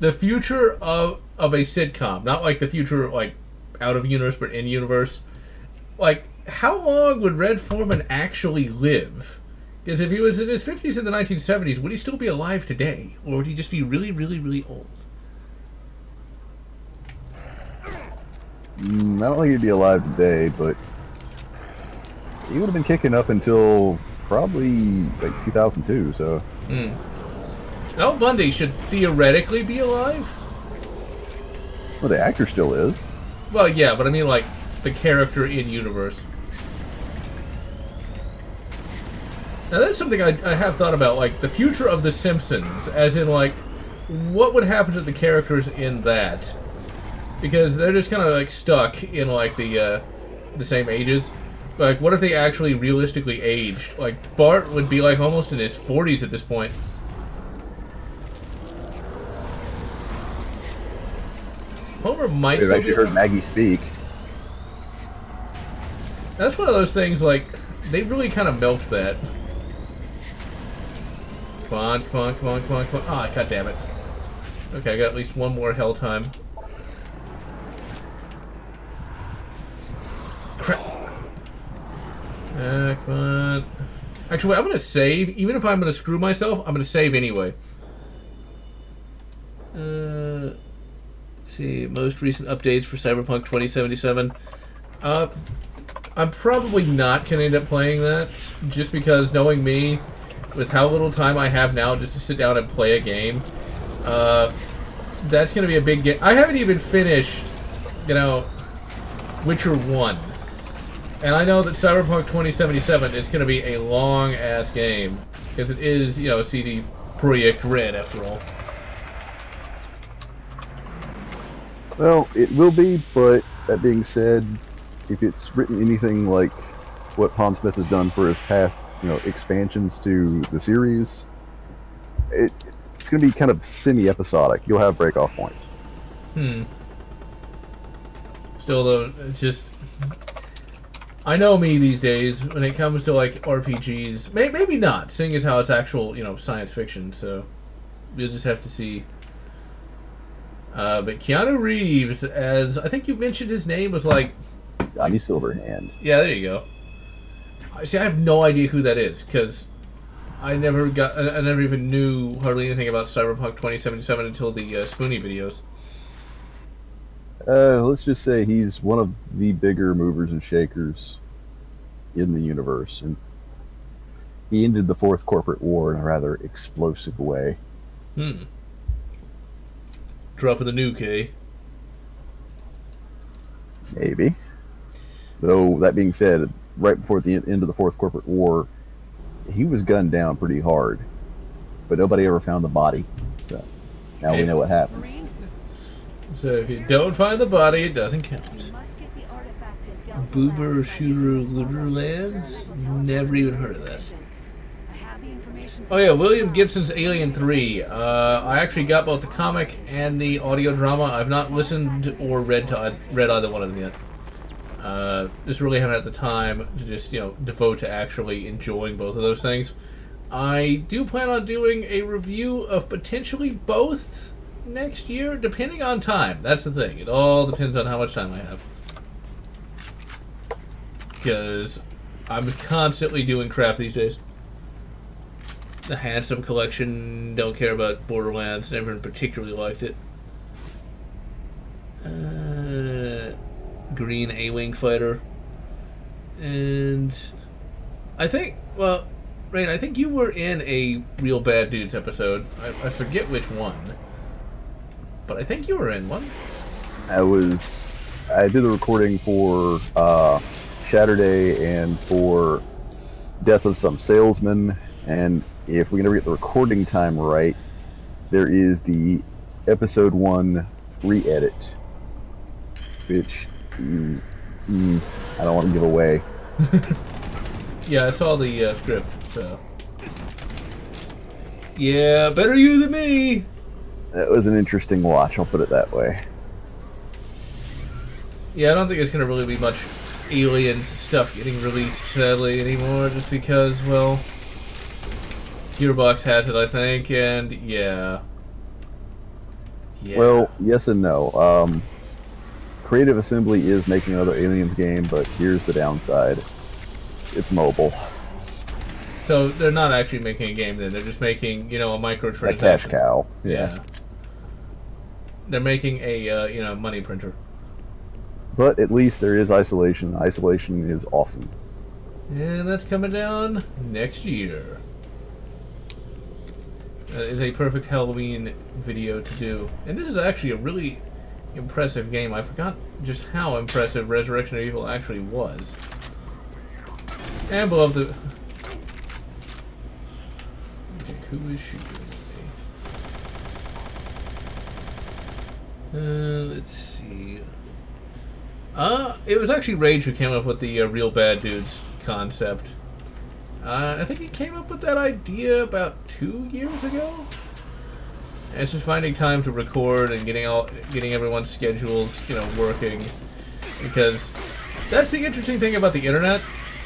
The future of of a sitcom, not like the future like out of universe, but in universe. Like, how long would Red Foreman actually live? Because if he was in his fifties in the nineteen seventies, would he still be alive today, or would he just be really, really, really old? Mm, I don't think he'd be alive today, but he would have been kicking up until probably like 2002. So Hmm. Al Bundy should theoretically be alive. well, the actor still is. Well, yeah, but I mean, like the character in universe. Now that's something I, I have thought about, like the future of The Simpsons, as in like what would happen to the characters in that, because they're just kind of like stuck in like the uh, the same ages. Like, what if they actually realistically aged? Like Bart would be like almost in his forties at this point. Homer might We've actually be heard Maggie speak. That's one of those things, like, they really kind of milked that. Come on, come on, come on, come on, come on. Ah, god damn it. Okay, I got at least one more hell time. Crap. Actually, I'm gonna save. Even if I'm gonna screw myself, I'm gonna save anyway. Uh, see, most recent updates for Cyberpunk 2077. Uh, I'm probably not gonna end up playing that, just because knowing me, with how little time I have now just to sit down and play a game, uh, that's gonna be a big game. I haven't even finished, you know, Witcher 1. And I know that Cyberpunk 2077 is going to be a long ass game because it is, you know, a CD Projekt Red after all. Well, it will be, but that being said, if it's written anything like what Pondsmith has done for his past, you know, expansions to the series, it, it's going to be kind of semi-episodic. You'll have break-off points. Hmm. Still though, it's just I know me these days when it comes to like RPGs. May, maybe not, seeing as how it's actual, you know, science fiction. So we'll just have to see. Uh, but Keanu Reeves, as I think you mentioned, his name was like Johnny Silverhand. Yeah, there you go. I See, I have no idea who that is because I never got, I I never even knew hardly anything about Cyberpunk 2077 until the uh, Spoony videos. Uh, let's just say he's one of the bigger movers and shakers in the universe, and he ended the fourth corporate war in a rather explosive way. Hmm. Drop of the nuke, eh? Maybe. Though that being said, right before the end of the fourth corporate war, he was gunned down pretty hard, but nobody ever found the body. So now we know what happened. Marine, So if you don't find the body, it doesn't count. we must get the artifact to Delta Boober Labs Shooter by using Lunar the Lands? experimental Never even heard of that. mission. I have the information Oh yeah, William Gibson's Alien 3. Uh, I actually got both the comic and the audio drama. I've not listened or read to eith- read either one of them yet. Uh, just really haven't had the time to just you know devote to actually enjoying both of those things. I do plan on doing a review of potentially both next year, depending on time. That's the thing. It all depends on how much time I have. Because I'm constantly doing crap these days the Handsome collection. Don't care about Borderlands. Never particularly liked it. Uh, Green A-wing fighter, and I think well, Rain. I think you were in a real bad dudes episode. I, I forget which one, but I think you were in one. I was I did the recording for uh, Saturday and for Death of Some Salesman, and if we can ever get the recording time right, there is the episode one re-edit, which mm, mm, I don't want to give away. Yeah, I saw the uh, script. So yeah, better you than me. That was an interesting watch. I'll put it that way. Yeah, I don't think there's gonna really be much aliens stuff getting released sadly anymore, just because, well, Gearbox has it, I think, and yeah. Yeah. Well, yes and no. Um, Creative Assembly is making another Aliens game, but here's the downside: it's mobile. so they're not actually making a game then; they're just making, you know, a microtransaction. A cash cow. Yeah. They're making a, uh, you know, money printer. But at least there is isolation. Isolation is awesome. And that's coming down next year. That is a perfect Halloween video to do. And this is actually a really impressive game. I forgot just how impressive Resurrection of Evil actually was. And below the. Okay, who is shooting at me? Uh, let's see. Uh, it was actually Rage who came up with the uh, Real Bad Dudes concept. Uh, I think he came up with that idea about two years ago. And it's just finding time to record and getting all getting everyone's schedules, you know, working. Because that's the interesting thing about the internet.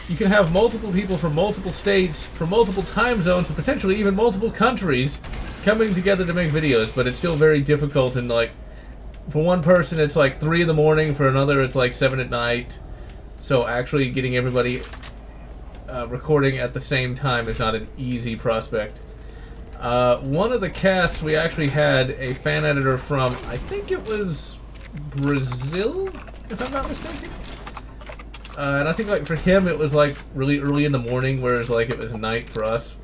You can have multiple people from multiple states, from multiple time zones, and potentially even multiple countries coming together to make videos, but it's still very difficult and like for one person it's like three in the morning for another it's like seven at night so actually getting everybody uh, recording at the same time is not an easy prospect. Uh, one of the casts we actually had a fan editor from, I think it was Brazil, if I'm not mistaken. Uh, and I think like for him it was like really early in the morning, whereas like it was night for us.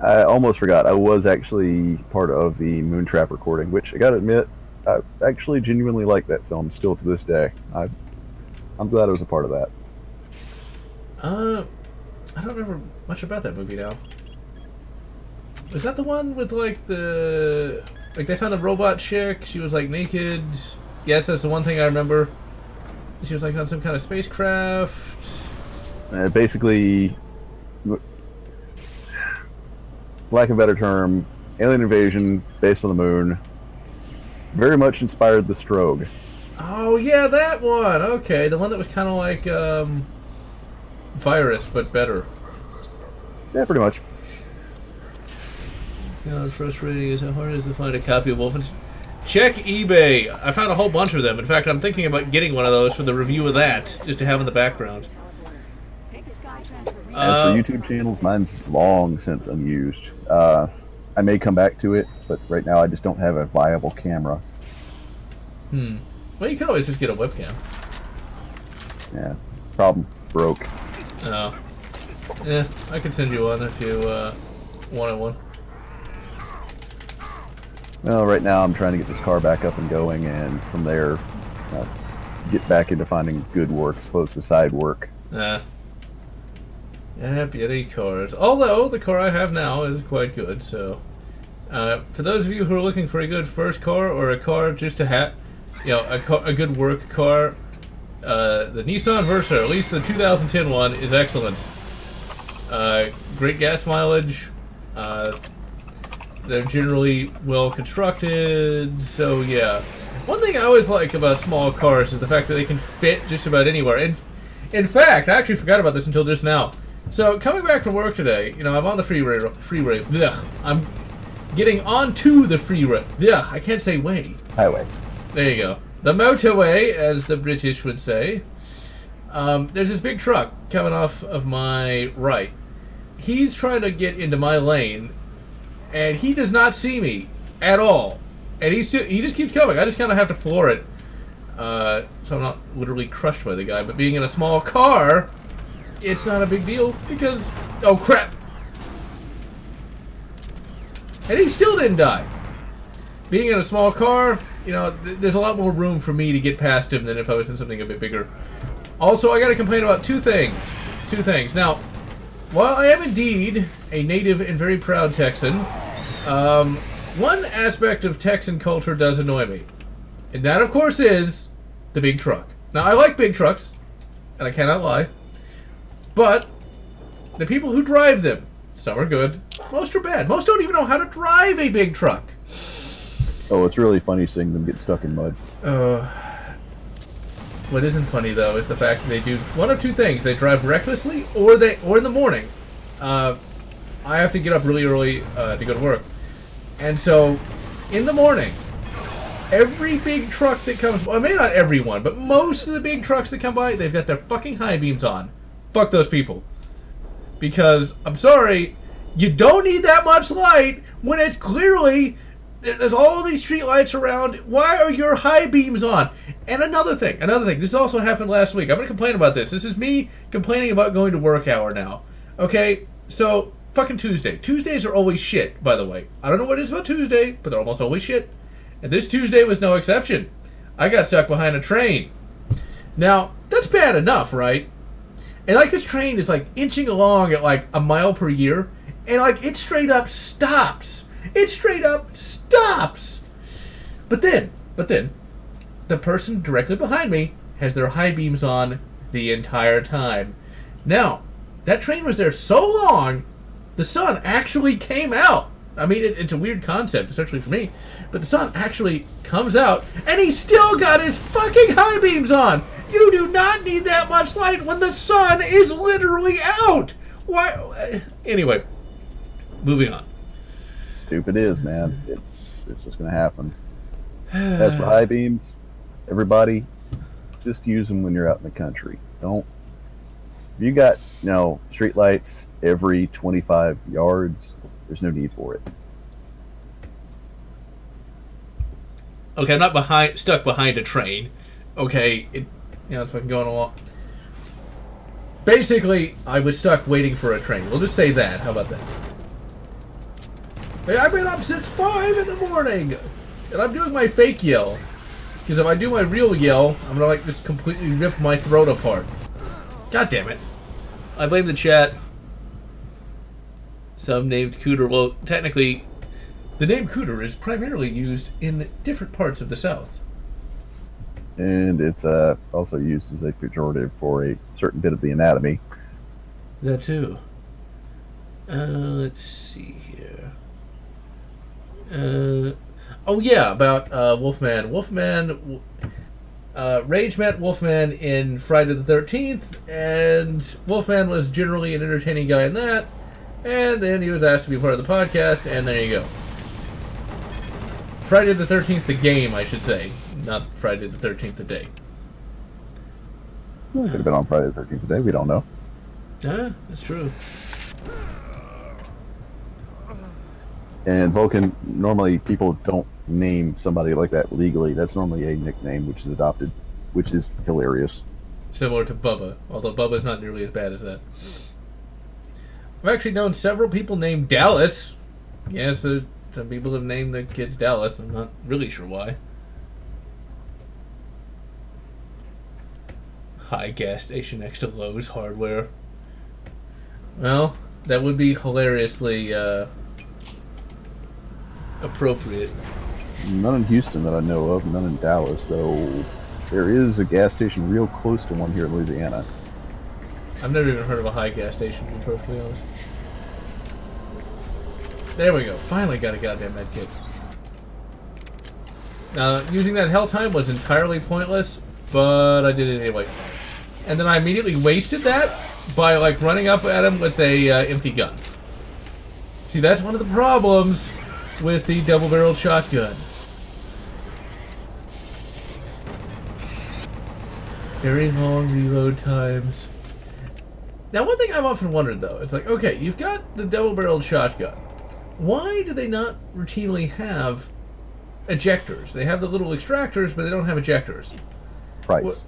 I almost forgot. I was actually part of the Moontrap recording, which I gotta admit, I actually genuinely like that film still to this day. I, I'm glad I was a part of that. Uh, I don't remember much about that movie now. Was that the one with like the like they found a robot chick? She was like naked. Yes, that's the one thing I remember. She was like on some kind of spacecraft. Uh, basically, lack of a better term, alien invasion based on the moon. Very much inspired the Strogg. Oh yeah, that one. Okay, the one that was kind of like um, virus but better. Yeah, pretty much. You know, it's frustrating is how hard it is to find a copy of Wolfenstein. Check eBay. I found a whole bunch of them. In fact, I'm thinking about getting one of those for the review of that, just to have in the background. Take a Skytrain for me. As Uh, for YouTube channels, mine's long since unused. Uh, I may come back to it, but right now I just don't have a viable camera. Hmm. Well, you could always just get a webcam. Yeah, problem broke. Oh. Yeah, I could send you one if you uh, wanted one. Well, right now I'm trying to get this car back up and going, and from there, uh, get back into finding good work as opposed to side work. Uh, yeah, beauty cars. Although the car I have now is quite good, so uh, for those of you who are looking for a good first car or a car just to have, you know, a, car, a good work car, uh, the Nissan Versa, at least the 2010 one, is excellent. Uh, great gas mileage. Uh, they're generally well constructed, so yeah. One thing I always like about small cars is the fact that they can fit just about anywhere. And in fact, I actually forgot about this until just now. So coming back from work today, you know, I'm on the freeway. Freeway. Ugh, I'm getting onto the freeway. Ugh, I can't say way. Highway. There you go. The motorway, as the British would say. Um, there's this big truck coming off of my right. He's trying to get into my lane, and he does not see me at all. And he's he just keeps coming. I just kind of have to floor it, uh, so I'm not literally crushed by the guy. But being in a small car, it's not a big deal because oh crap! And he still didn't die being in a small car, you know, th- there's a lot more room for me to get past him than if I was in something a bit bigger. Also, I got to complain about two things. Two things. Now, while I am indeed a native and very proud Texan, um, one aspect of Texan culture does annoy me. And that, of course, is the big truck. Now, I like big trucks, and I cannot lie. But the people who drive them, some are good, most are bad. Most don't even know how to drive a big truck. Oh, it's really funny seeing them get stuck in mud. Uh, what isn't funny though is the fact that they do one of two things: they drive recklessly, or they, or in the morning. Uh, I have to get up really early uh, to go to work, and so in the morning, every big truck that comes, well, maybe not every one, but most of the big trucks that come by, they've got their fucking high beams on. Fuck those people. Because I'm sorry, you don't need that much light when it's clearly there's all these street lights around. Why are your high beams on? And another thing, another thing. This also happened last week. I'm to complain about this. This is me complaining about going to work hour now. Okay, so fucking Tuesday. Tuesdays are always shit. By the way, I don't know what it is about Tuesday, but they're almost always shit. And this Tuesday was no exception. I got stuck behind a train. Now that's bad enough, right? And like this train is like inching along at like a mile per year, and like it straight up stops. It straight up stops. But then, but then, the person directly behind me has their high beams on the entire time. Now, that train was there so long, the sun actually came out. I mean, it, it's a weird concept, especially for me, but the sun actually comes out, and he still got his fucking high beams on. You do not need that much light when the sun is literally out. Why? Anyway, moving on. Stupid is, man. It's it's just gonna happen. As for high beams, everybody, just use them when you're out in the country. Don't If you got you know street lights every 25 yards, there's no need for it. Okay, I'm not behind, stuck behind a train. Okay, it, you know, it's fucking going along. Basically, I was stuck waiting for a train. We'll just say that. How about that? Hey, I've been up since five in the morning, and I'm doing my fake yell. Because if I do my real yell, I'm gonna like just completely rip my throat apart. God damn it! I blame the chat. Some named Cooter. Well, technically, the name Cooter is primarily used in different parts of the South. And it's uh, also used as a pejorative for a certain bit of the anatomy. That too. Uh, let's see here. Uh, oh yeah, about uh, Wolfman. Wolfman. Uh, Rage met Wolfman in Friday the Thirteenth, and Wolfman was generally an entertaining guy in that. And then he was asked to be part of the podcast, and there you go. Friday the Thirteenth, the game, I should say, not Friday the Thirteenth, the day. Well, it could have been on Friday the 13th today. We don't know. Ah, that's true. And Vulcan, normally people don't name somebody like that legally. That's normally a nickname which is adopted, which is hilarious. similar to Bubba, although Bubba's not nearly as bad as that. I've actually known several people named Dallas. Yes, some people have named their kids Dallas. I'm not really sure why. High gas station next to Lowe's Hardware. Well, that would be hilariously uh, appropriate. None in Houston that I know of, none in Dallas, though there is a gas station real close to one here in Louisiana. I've never even heard of a high gas station, to be perfectly honest. There we go. Finally got a goddamn med kit. Now, using that hell time was entirely pointless, but I did it anyway. And then I immediately wasted that by, like, running up at him with a uh, empty gun. See, that's one of the problems with the double-barreled shotgun. Very long reload times. Now, one thing I've often wondered, though, it's like, okay, you've got the double-barreled shotgun. Why do they not routinely have ejectors? They have the little extractors, but they don't have ejectors. Price. What-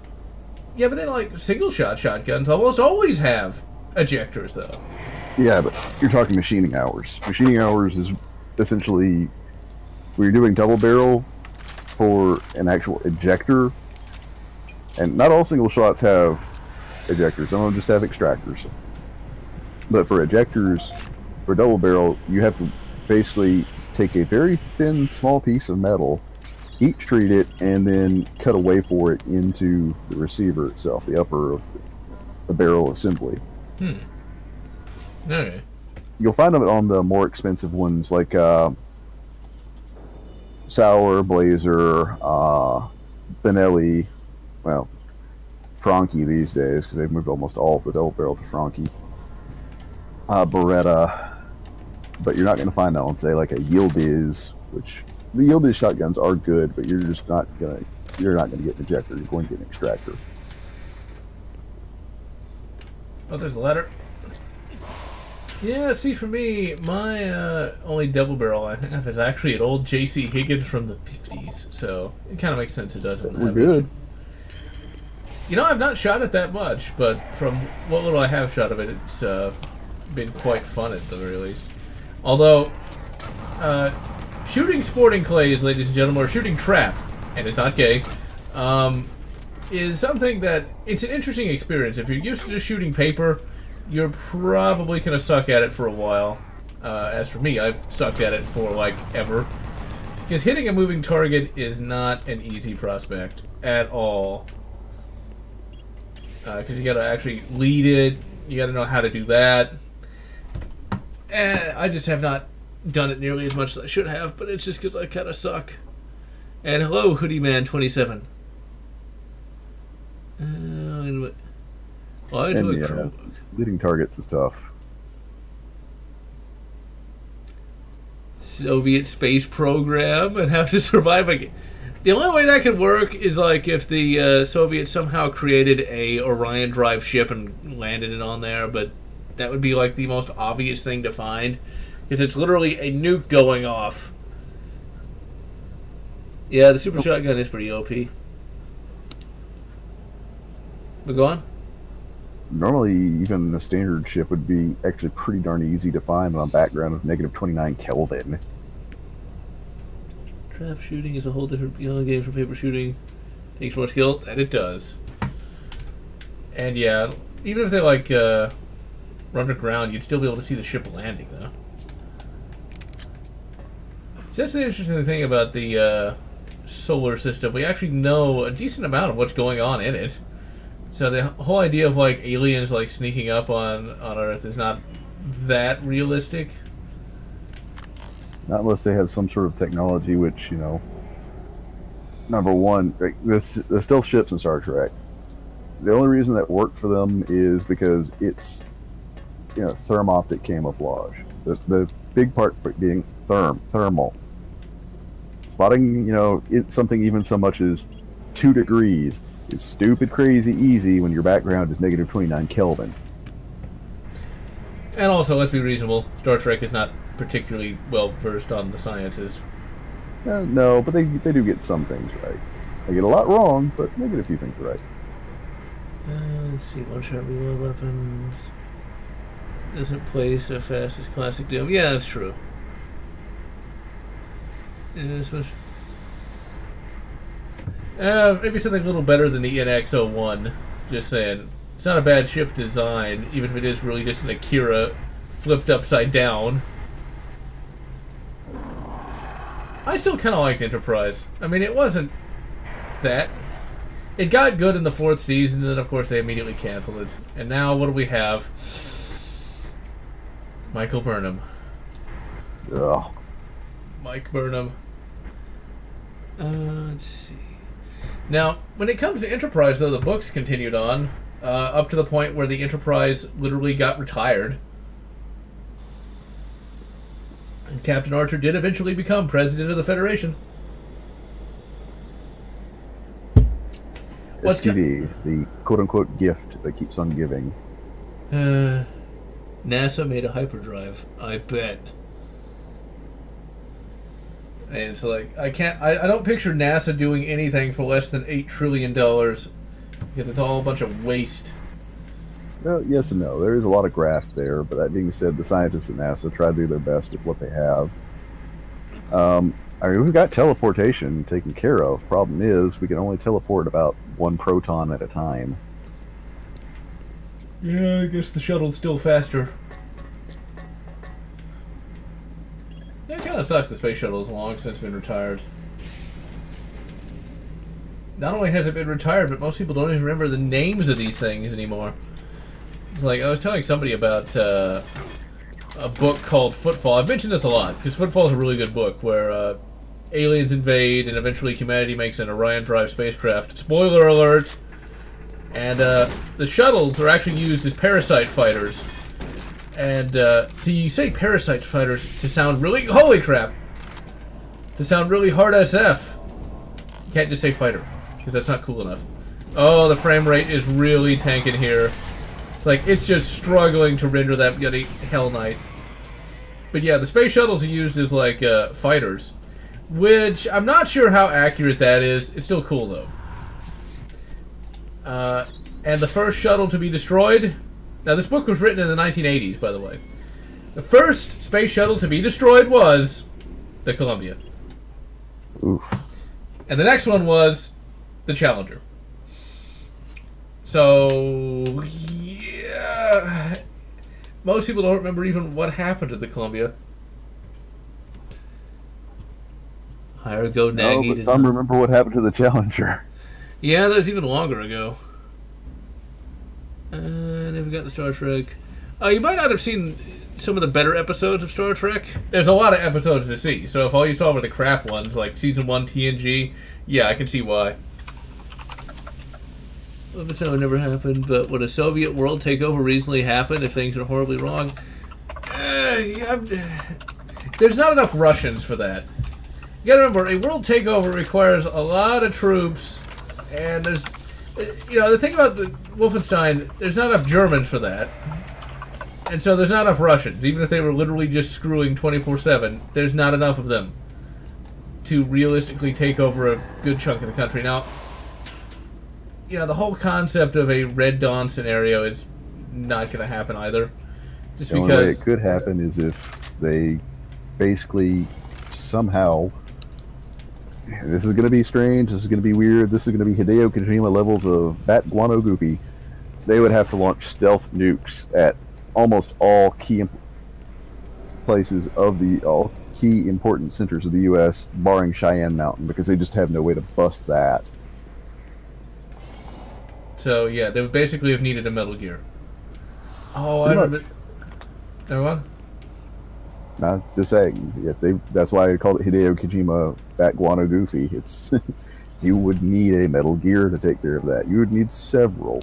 Yeah, but then, like, single-shot shotguns almost always have ejectors, though. Yeah, but you're talking machining hours. Machining hours is essentially where you're doing double barrel for an actual ejector. And not all single shots have ejectors, some of them just have extractors. But for ejectors, for double barrel, you have to basically take a very thin, small piece of metal, heat treat it, and then cut away for it into the receiver itself, the upper of the barrel assembly Okay. you'll find them on the more expensive ones like uh, Sauer, Blaser, uh, Benelli, well, Franchi these days because they've moved almost all of the double barrel to Franchi. Uh, Beretta, but you're not going to find that on say like a Yildiz, which the Yildiz shotguns are good, but you're just not gonna you're not going to get an ejector. You're going to get an extractor. Oh, there's a ladder. Yeah, see, for me, my uh, only double barrel I have is actually an old J.C. Higgins from the 50s, so it kind of makes sense it doesn't We're good. You know, I've not shot it that much, but from what little I have shot of it, it's uh, been quite fun at the very least. Although, uh, shooting sporting clays, ladies and gentlemen, or shooting trap, and it's not gay, um, is something that it's an interesting experience. If you're used to just shooting paper, you're probably gonna suck at it for a while. Uh, as for me, I've sucked at it for like ever. Because hitting a moving target is not an easy prospect at all. Because you gotta actually lead it, you gotta know how to do that. And I just have not done it nearly as much as I should have, but it's just because I kind of suck. And hello, Hoodie Man 27. Uh, well, And yeah, Chromebook. leading targets is tough. Soviet space program and have to survive again. The only way that could work is like if the uh, Soviets somehow created a Orion drive ship and landed it on there, but that would be like the most obvious thing to find because it's literally a nuke going off. Yeah, the super shotgun is pretty OP. But go on. Normally, even a standard ship would be actually pretty darn easy to find on a background of negative 29 Kelvin. Trap shooting is a whole different beyond game from paper shooting. Takes more skill, and it does. And yeah, even if they like uh, run underground, you'd still be able to see the ship landing, though. That's the interesting thing about the uh, solar system. We actually know a decent amount of what's going on in it. So the whole idea of like aliens like sneaking up on on Earth is not that realistic. Not unless they have some sort of technology which, you know, number one, like this, the stealth ships in Star Trek, the only reason that worked for them is because it's, you know, thermoptic camouflage. The, the big part being therm, thermal. Spotting, you know, it, something even so much as two degrees is stupid crazy easy when your background is negative 29 Kelvin. And also, let's be reasonable. Star Trek is not particularly well versed on the sciences. Uh, no, but they, they do get some things right. They get a lot wrong, but they get a few things right. Uh, let's see, one shot reload weapons. Doesn't play so fast as classic Doom. Yeah, that's true. Uh, maybe something a little better than the NX-01. Just saying. It's not a bad ship design, even if it is really just an Akira flipped upside down. I still kind of liked Enterprise. I mean, it wasn't that. It got good in the fourth season, and then of course they immediately canceled it. And now what do we have? Michael Burnham. Ugh. Mike Burnham. Uh, let's see. Now, when it comes to Enterprise, though, the books continued on uh, up to the point where the Enterprise literally got retired. And Captain Archer did eventually become president of the Federation. What's co- STD, the quote unquote gift that keeps on giving. Uh, NASA made a hyperdrive. I bet. And it's like I can't. I, I don't picture NASA doing anything for less than eight trillion dollars because it's all a bunch of waste. Well, yes and no. There is a lot of graft there, but that being said, the scientists at NASA try to do their best with what they have. Um, I mean, we've got teleportation taken care of. Problem is, we can only teleport about one proton at a time. Yeah, I guess the shuttle's still faster. Of sucks the space shuttle's long since been retired. Not only has it been retired, but most people don't even remember the names of these things anymore. It's like I was telling somebody about uh, a book called Footfall. I've mentioned this a lot because Footfall is a really good book where uh, aliens invade and eventually humanity makes an Orion Drive spacecraft. Spoiler alert! And uh, the shuttles are actually used as parasite fighters. And uh, so you say parasite fighters to sound really holy crap, to sound really hard SF. You can't just say fighter because that's not cool enough. Oh, the frame rate is really tanking here. It's like it's just struggling to render that bloody Hell Knight. But yeah, the space shuttles are used as like uh, fighters, which I'm not sure how accurate that is. It's still cool though. Uh, and the first shuttle to be destroyed. Now, this book was written in the 1980s, by the way. The first space shuttle to be destroyed was the Columbia, Oof. and the next one was the Challenger. So, yeah, most people don't remember even what happened to the Columbia. Higher go No, Nagy. but does some remember what happened to the Challenger. Yeah, that was even longer ago. Uh, never got the Star Trek. Uh, you might not have seen some of the better episodes of Star Trek. There's a lot of episodes to see, so if all you saw were the crap ones, like season one TNG, yeah, I can see why. Well, this would never happened, but would a Soviet world takeover reasonably happen if things are horribly wrong? Uh, yeah, there's not enough Russians for that. You gotta remember, a world takeover requires a lot of troops, and there's, you know, the thing about the Wolfenstein, there's not enough Germans for that, and so there's not enough Russians. Even if they were literally just screwing 24/7, there's not enough of them to realistically take over a good chunk of the country. Now, you know, the whole concept of a Red Dawn scenario is not going to happen either, just The only way because. it could happen is if they basically somehow. This is going to be strange. This is going to be weird. This is going to be Hideo Kojima levels of Bat Guano Goofy. They would have to launch stealth nukes at almost all key imp- places of the all key important centers of the U.S., barring Cheyenne Mountain, because they just have no way to bust that. So yeah, they would basically have needed a Metal Gear. Oh, I Pretty remember. Everyone? Not just saying. They, that's why I called it Hideo Kojima Bat Guano Goofy. It's you would need a Metal Gear to take care of that. You would need several.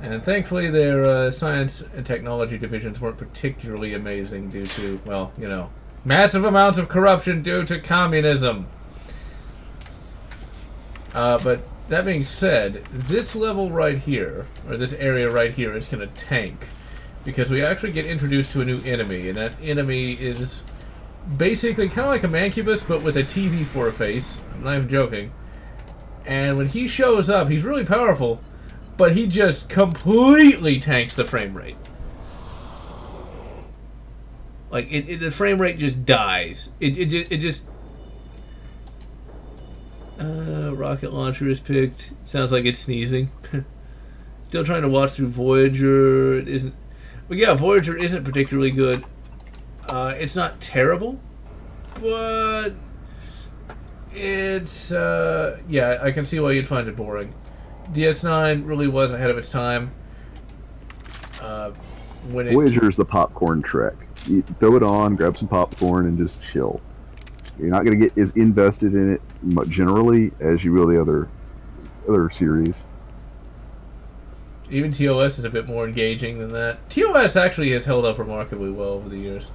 And thankfully, their uh, science and technology divisions weren't particularly amazing due to, well, you know, massive amounts of corruption due to communism. Uh, but that being said, this level right here, or this area right here, is going to tank. Because we actually get introduced to a new enemy, and that enemy is basically kind of like a mancubus, but with a TV for a face. I'm not even joking. And when he shows up, he's really powerful, but he just completely tanks the frame rate. Like it, it the frame rate just dies. It it just, it just uh, rocket launcher is picked. Sounds like it's sneezing. Still trying to watch through Voyager. It isn't. Well, yeah, Voyager isn't particularly good. Uh, it's not terrible, but it's uh, yeah. I can see why you'd find it boring. DS9 really was ahead of its time. Uh, when it, Voyager is the popcorn trek. You throw it on, grab some popcorn, and just chill. You're not going to get as invested in it generally as you will the other other series. Even TOS is a bit more engaging than that. TOS actually has held up remarkably well over the years.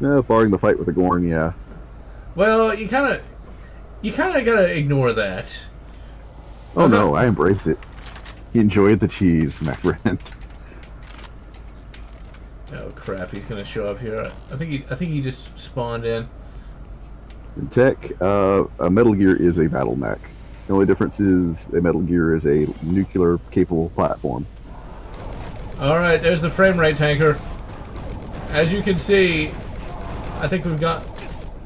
Yeah, barring the fight with the Gorn, yeah. Well, you kind of, you kind of gotta ignore that. Oh I'm no, not- I embrace it. Enjoy the cheese, my friend. Oh crap, he's gonna show up here. I think he, I think he just spawned in. In tech, uh, a Metal Gear is a battle mech. The only difference is a Metal Gear is a nuclear capable platform. All right, there's the frame rate tanker. As you can see, I think we've got.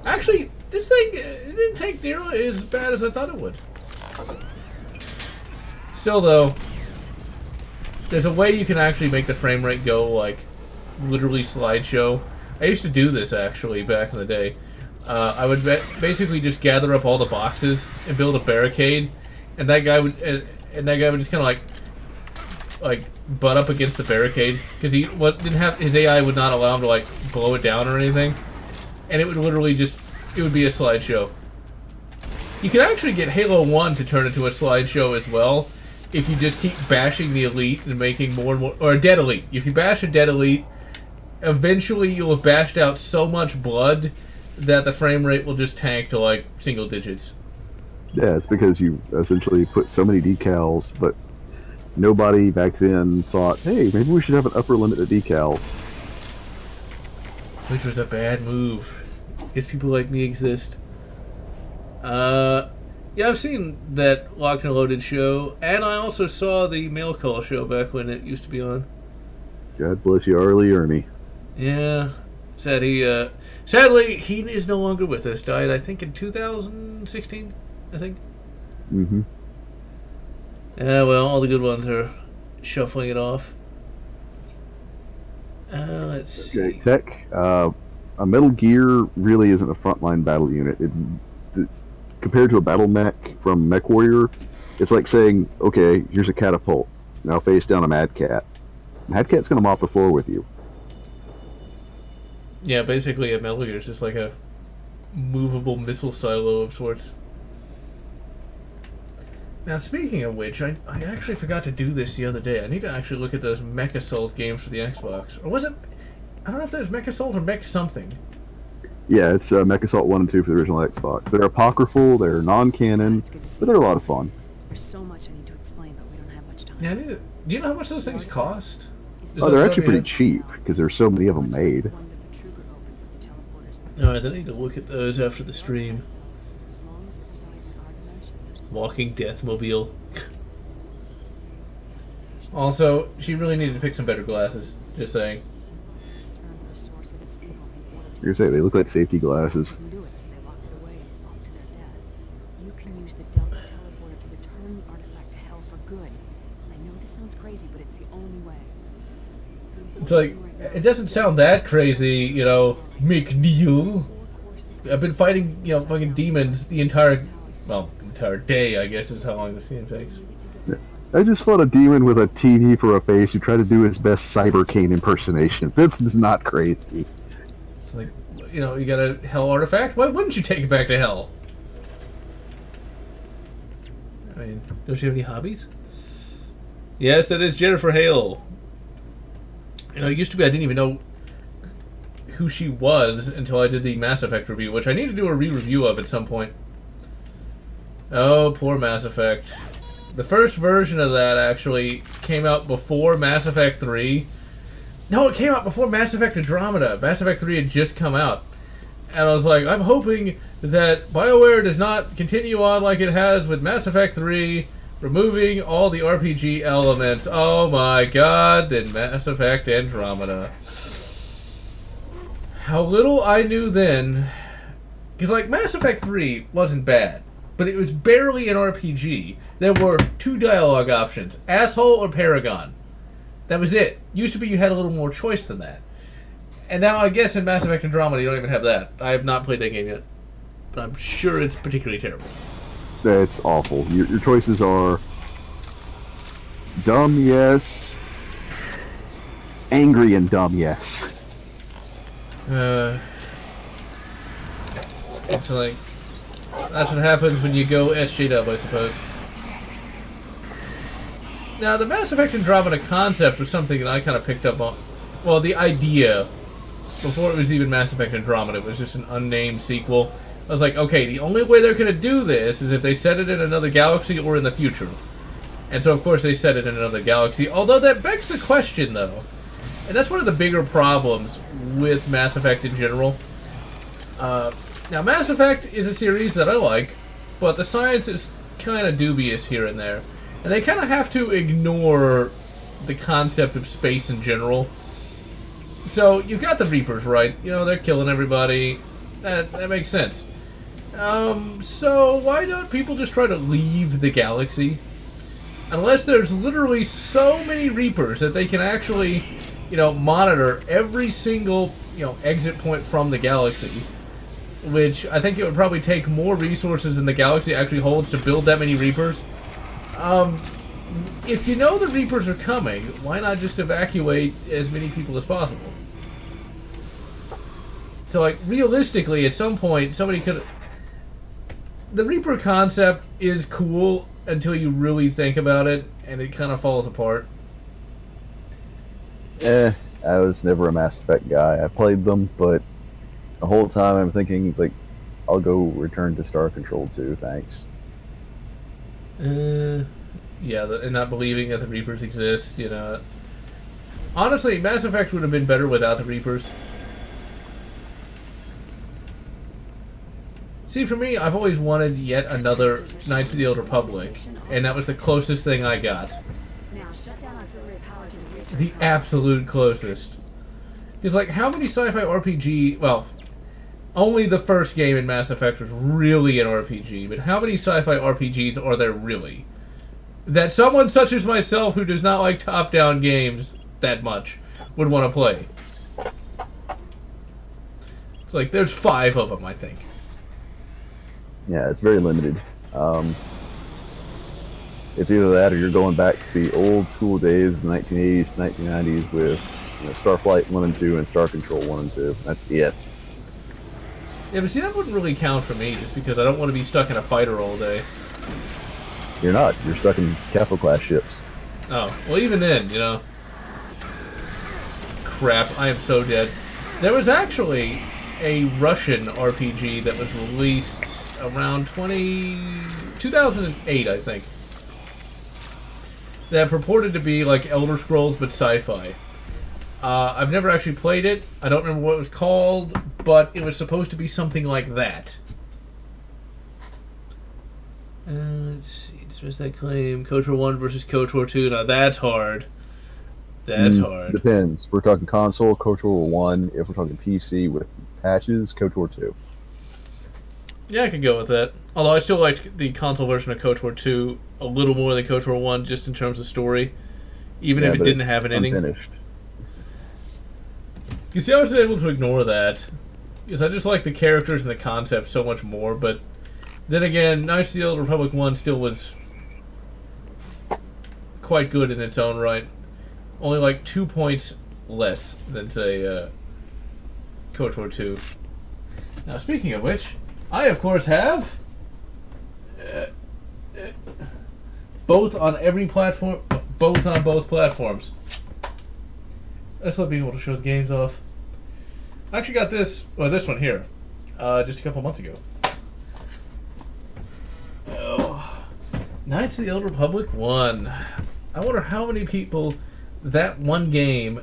Actually, this thing uh, it didn't take nearly as bad as I thought it would. Still, though, there's a way you can actually make the frame rate go like literally slideshow. I used to do this actually back in the day. Uh, I would basically just gather up all the boxes and build a barricade, and that guy would and, and that guy would just kind of like like butt up against the barricade because he what didn't have his AI would not allow him to like blow it down or anything, and it would literally just it would be a slideshow. You could actually get Halo One to turn into a slideshow as well if you just keep bashing the elite and making more and more or a dead elite. If you bash a dead elite, eventually you'll have bashed out so much blood that the frame rate will just tank to like single digits. Yeah, it's because you essentially put so many decals, but nobody back then thought, hey, maybe we should have an upper limit of decals. which was a bad move. Guess people like me exist. Uh, yeah, I've seen that Locked and Loaded show, and I also saw the Mail Call show back when it used to be on. God bless you, R. Lee Ermey. Yeah, said he. Uh, sadly, he is no longer with us. Died, I think, in 2016. I think. Mm-hmm. Yeah, well, all the good ones are shuffling it off. Uh, let's see. Okay, tech. Uh, a Metal Gear really isn't a frontline battle unit. It, the, compared to a battle mech from Mech Warrior, it's like saying, okay, here's a catapult. Now face down a Mad Cat. Mad Cat's gonna mop the floor with you. Yeah, basically, a Metal Gear is just like a movable missile silo of sorts. Now, speaking of which, I, I actually forgot to do this the other day. I need to actually look at those Mech Assault games for the Xbox. Or was it. I don't know if there's Mech Assault or Mech something. Yeah, it's uh, Mech Assault 1 and 2 for the original Xbox. They're apocryphal, they're non canon, It's good to see but they're a lot of fun. There's so much I need to explain, but we don't have much time. Yeah, I need to, do you know how much those things cost? Is Is Oh, they're actually we pretty cheap because there's so many of them made. One that the trooper opened with the teleporters. Alright, then I need to look at those after the stream. As long as it resides in our dimension, there's no Walking Deathmobile. also, she really needed to pick some better glasses. Just saying. return to the source of its evil in order to say, they look like safety glasses. couldn't do it, so they locked it away and fought to their death. You can use the Delta teleporter to return the artifact to hell for good. I know this sounds crazy, but it's the only way. It's like, it doesn't sound that crazy, you know, McNeil. Four core systems I've been fighting, you know, fucking demons the entire, well, entire day, I guess is how long this game takes. I just fought a demon with a TV for a face who tried to do his best Cyber Kane impersonation. This is not crazy. It's like, you know, you got a hell artifact. Why wouldn't you take it back to hell? I mean, don't you have any hobbies? Yes, that is Jennifer Hale. You know, it used to be I didn't even know who she was until I did the Mass Effect review, which I need to do a re-review of at some point. Oh, poor Mass Effect. The first version of that actually came out before Mass Effect 3. No, it came out before Mass Effect Andromeda. Mass Effect 3 had just come out. And I was like, I'm hoping that BioWare does not continue on like it has with Mass Effect 3, removing all the RPG elements. Oh my god, then Mass Effect Andromeda. How little I knew then. Because, like, Mass Effect 3 wasn't bad, but it was barely an RPG. There were two dialogue options asshole or paragon. That was it. Used to be you had a little more choice than that. And now I guess in Mass Effect Andromeda you don't even have that. I have not played that game yet. But I'm sure it's particularly terrible. That's awful. Your, your choices are dumb, yes, angry and dumb, yes. Uh, it's like that's what happens when you go SJW, I suppose. Now, the Mass Effect Andromeda concept was something that I kind of picked up on. Well, the idea before it was even Mass Effect Andromeda it was just an unnamed sequel. I was like, okay, the only way they're going to do this is if they set it in another galaxy or in the future. And so, of course, they set it in another galaxy. Although that begs the question, though, and that's one of the bigger problems with Mass Effect in general. Uh, now, Mass Effect is a series that I like, but the science is kind of dubious here and there. And they kind of have to ignore the concept of space in general. So, you've got the Reapers, right? You know, they're killing everybody. That, that makes sense. Um, so why don't people just try to leave the galaxy? Unless there's literally so many Reapers that they can actually, you know, monitor every single, you know, exit point from the galaxy. Which I think it would probably take more resources than the galaxy actually holds to build that many Reapers. Um, if you know the Reapers are coming, why not just evacuate as many people as possible? So, like, realistically, at some point, somebody could. The Reaper concept is cool until you really think about it, and it kind of falls apart. Eh, I was never a Mass Effect guy. I played them, but the whole time I'm thinking, it's like, I'll go return to Star Control 2, thanks. Uh, yeah, the, and not believing that the Reapers exist, you know. Honestly, Mass Effect would have been better without the Reapers. See, for me, I've always wanted yet another Knights of the Old Republic, and that was the closest thing I got. Now shut down auxiliary power to the absolute closest. Because, like, how many sci fi RPG. Well, only the first game in Mass Effect was really an RPG, but how many sci fi RPGs are there really? That someone such as myself, who does not like top down games that much, would want to play? It's like, there's five of them, I think. Yeah, it's very limited. Um, it's either that or you're going back to the old school days, the 1980s, 1990s, with you know, Starflight 1 and 2 and Star Control 1 and 2. That's it. Yeah, but see, that wouldn't really count for me, just because I don't want to be stuck in a fighter all day. You're not. You're stuck in capital class ships. Oh, well, even then, you know. Crap, I am so dead. There was actually a Russian RPG that was released around 20, 2008, I think. That purported to be like Elder Scrolls but sci-fi. Uh, I've never actually played it. I don't remember what it was called, but it was supposed to be something like that. Uh, let's see. Dismiss that claim. KOTOR 1 versus KOTOR 2. Now that's hard. That's Mm, hard. Depends. We're talking console, KOTOR 1. If we're talking PC with patches, KOTOR 2. Yeah, I could go with that. Although I still liked the console version of KOTOR 2 a little more than KOTOR 1, just in terms of story. Even Yeah, if it didn't have an ending. Unfinished. You see, I was able to ignore that. Because I just like the characters and the concept so much more, but then again, Knights of the Old Republic 1 still was quite good in its own right. Only like two points less than, say, uh, KOTOR 2. Now, speaking of which, I, of course, have. uh, both on every platform. Both on both platforms. That's not being able to show the games off. I actually got this, well, this one here, uh, just a couple months ago. Oh, Knights of the Old Republic 1. I wonder how many people that one game.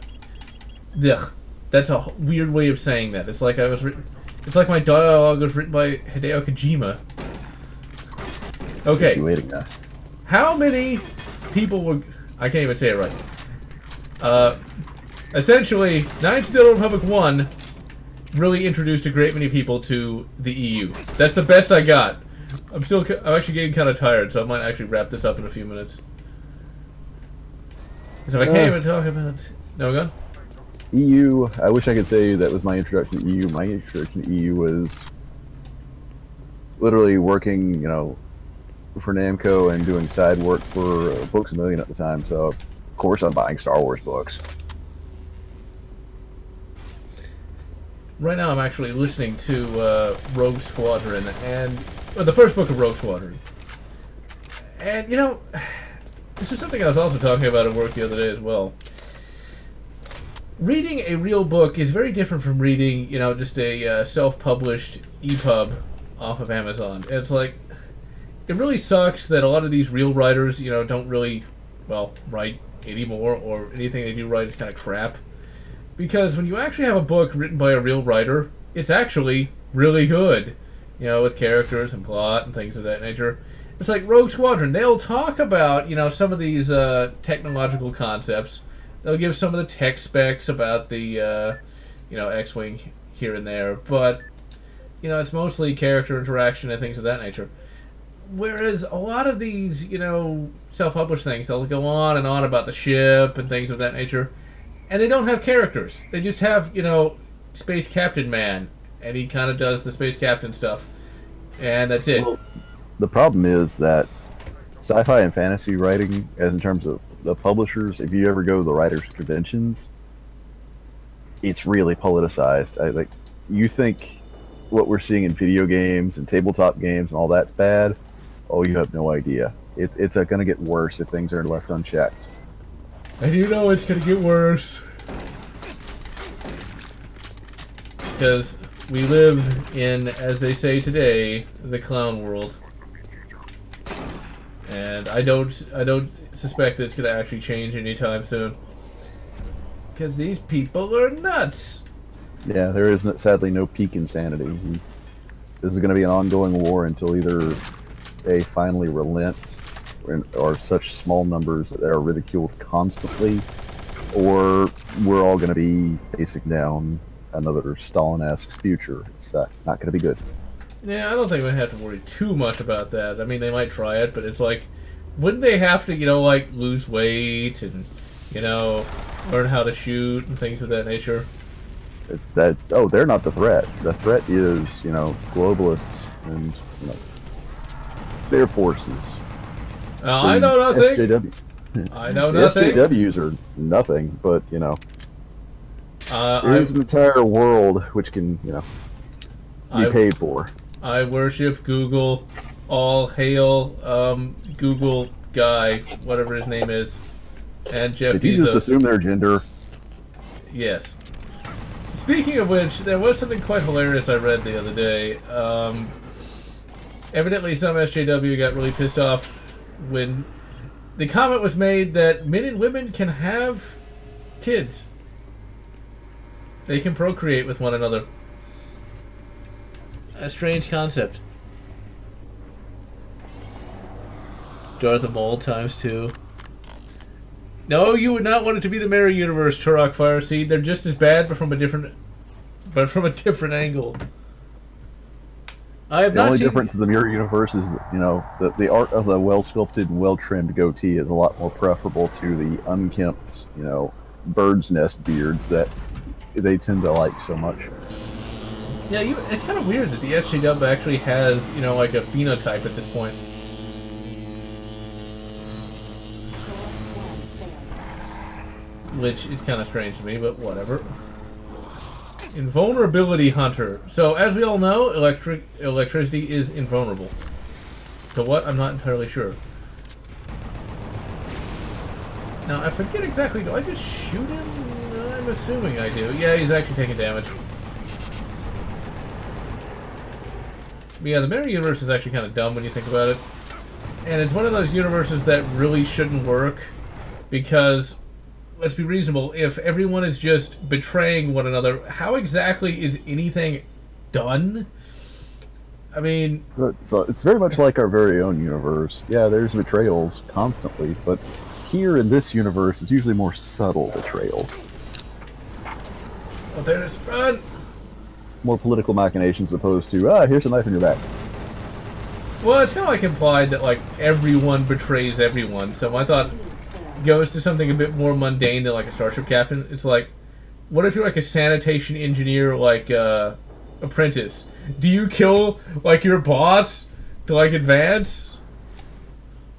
Ugh, that's a weird way of saying that. It's like I was written. It's like my dialogue was written by Hideo Kojima. Okay, waiting now. how many people were? I can't even say it right. Uh, essentially, Knights of the Old Republic One really introduced a great many people to the EU. That's the best I got. I'm still. I'm actually getting kind of tired, so I might actually wrap this up in a few minutes. So I can't Uh. even talk about. No gun. EU, I wish I could say that was my introduction to EU. My introduction to EU was literally working, you know, for Namco and doing side work for Books a Million at the time. So, of course, I'm buying Star Wars books. Right now, I'm actually listening to uh, Rogue Squadron and well, the first book of Rogue Squadron. And you know, this is something I was also talking about at work the other day as well. Reading a real book is very different from reading, you know, just a uh, self-published EPUB off of Amazon. And it's like, it really sucks that a lot of these real writers, you know, don't really, well, write anymore, or anything they do write is kind of crap because when you actually have a book written by a real writer, it's actually really good. You know, with characters and plot and things of that nature. It's like Rogue Squadron. They'll talk about, you know, some of these uh, technological concepts. They'll give some of the tech specs about the, uh, you know, X-Wing here and there. But, you know, it's mostly character interaction and things of that nature. Whereas a lot of these, you know, self-published things, they'll go on and on about the ship and things of that nature and they don't have characters. They just have, you know, Space Captain Man, and he kind of does the Space Captain stuff, and that's it. Well, the problem is that sci-fi and fantasy writing, as in terms of the publishers, if you ever go to the writers' conventions, it's really politicized. I like you think what we're seeing in video games and tabletop games and all that's bad. Oh, you have no idea. It, it's uh, going to get worse if things are left unchecked. And you know it's gonna get worse because we live in, as they say today, the clown world, and I don't, I don't suspect that it's gonna actually change anytime soon. Because these people are nuts. Yeah, there is sadly no peak insanity. This is going to be an ongoing war until either they finally relent, or, or such small numbers that they are ridiculed constantly, or we're all going to be facing down another Stalin-esque future. It's uh, not going to be good. Yeah, I don't think we have to worry too much about that. I mean, they might try it, but it's like, wouldn't they have to, you know, like lose weight and, you know, learn how to shoot and things of that nature? It's that. Oh, they're not the threat. The threat is you know globalists and you know their forces. Uh, I know nothing. SJW. I know The nothing. SJWs are nothing, but you know Uh, there's an entire world which can you know be I, paid for. I worship Google. All hail um, Google guy, whatever his name is, and Jeff Did you just assume their gender? Yes. Speaking of which, there was something quite hilarious I read the other day. Um, evidently, some SJW got really pissed off when the comment was made that men and women can have kids. They can procreate with one another. A strange concept. Darth Maul times two. No, you would not want it to be the Mirror Universe, Turok Fireseed. They're just as bad, but from a different, but from a different angle. I have The not only seen. difference in the mirror universe is, you know, the, the art of the well sculpted and well trimmed goatee is a lot more preferable to the unkempt, you know, bird's nest beards that they tend to like so much. Yeah, you, it's kind of weird that the SJW actually has, you know, like a phenotype at this point. Which is kind of strange to me, but whatever. Invulnerability Hunter. So, as we all know, electric electricity is invulnerable. To what? I'm not entirely sure. Now, I forget exactly. Do I just shoot him? I'm assuming I do. Yeah, he's actually taking damage. But yeah, the Mirror Universe is actually kind of dumb when you think about it. And it's one of those universes that really shouldn't work because, let's be reasonable, if everyone is just betraying one another, how exactly is anything done? I mean, But, so it's very much like our very own universe. Yeah, there's betrayals constantly, but here in this universe, it's usually more subtle betrayal, oh, there's run! more political machinations opposed to ah, here's a knife in your back. Well, it's kind of like implied that like everyone betrays everyone. So my thought goes to something a bit more mundane than like a starship captain. It's like, what if you're like a sanitation engineer, like uh, apprentice? Do you kill like your boss to like advance?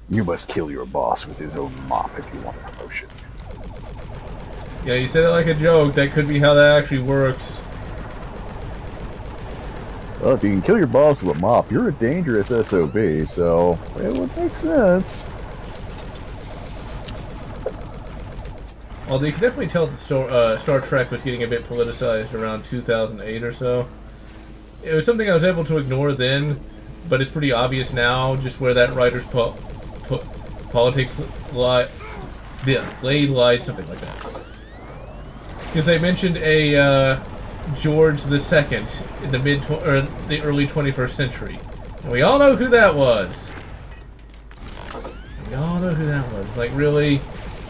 You must kill your boss with his own mop if you want a promotion. Yeah, you said it like a joke. That could be how that actually works. Well, if you can kill your boss with a mop, you're a dangerous SOB, so it would make sense. Although you can definitely tell that Star, uh, Star Trek was getting a bit politicized around 2008 or so. It was something I was able to ignore then, but it's pretty obvious now just where that writer's po- po- politics lie. Yeah, laid lied, something like that. Because they mentioned a uh, George Second in the mid or the early 21st century, and we all know who that was. We all know who that was. Like, really?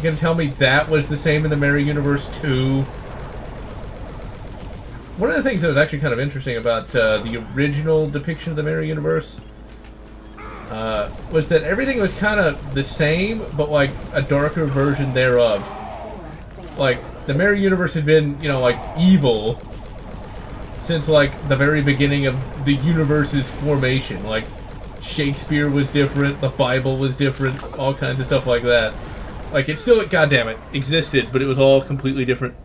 You gonna tell me that was the same in the Mirror Universe too? One of the things that was actually kind of interesting about uh, the original depiction of the Mirror Universe uh, was that everything was kind of the same, but like a darker version thereof. Like the Mirror Universe had been, you know, like evil since like the very beginning of the universe's formation. Like Shakespeare was different, the Bible was different, all kinds of stuff like that. Like it still, goddamn it, existed, but it was all completely different.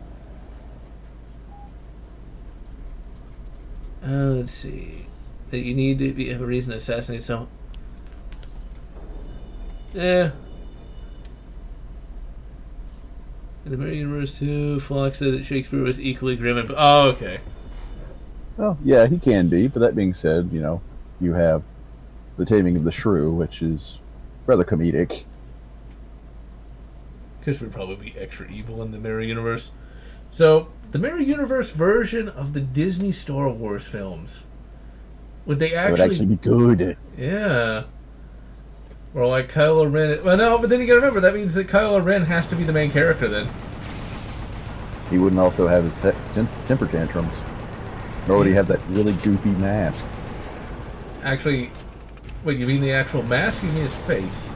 Uh, let's see. That you need to be, have a reason to assassinate someone. Yeah. In the Mirror Universe 2, Fox said that Shakespeare was equally grim and. Oh, okay. Well, yeah, he can be, but that being said, you know, you have the Taming of the Shrew, which is rather comedic. Because we'd probably be extra evil in the Mirror Universe. So, the Mirror Universe version of the Disney Star Wars films. Would they actually. would actually be good. Yeah. Or like Kylo Ren. Well, no, but then you gotta remember, that means that Kylo Ren has to be the main character then. He wouldn't also have his te- tem- temper tantrums. Nor would he have that really goofy mask. Actually, wait, you mean the actual mask? You mean his face?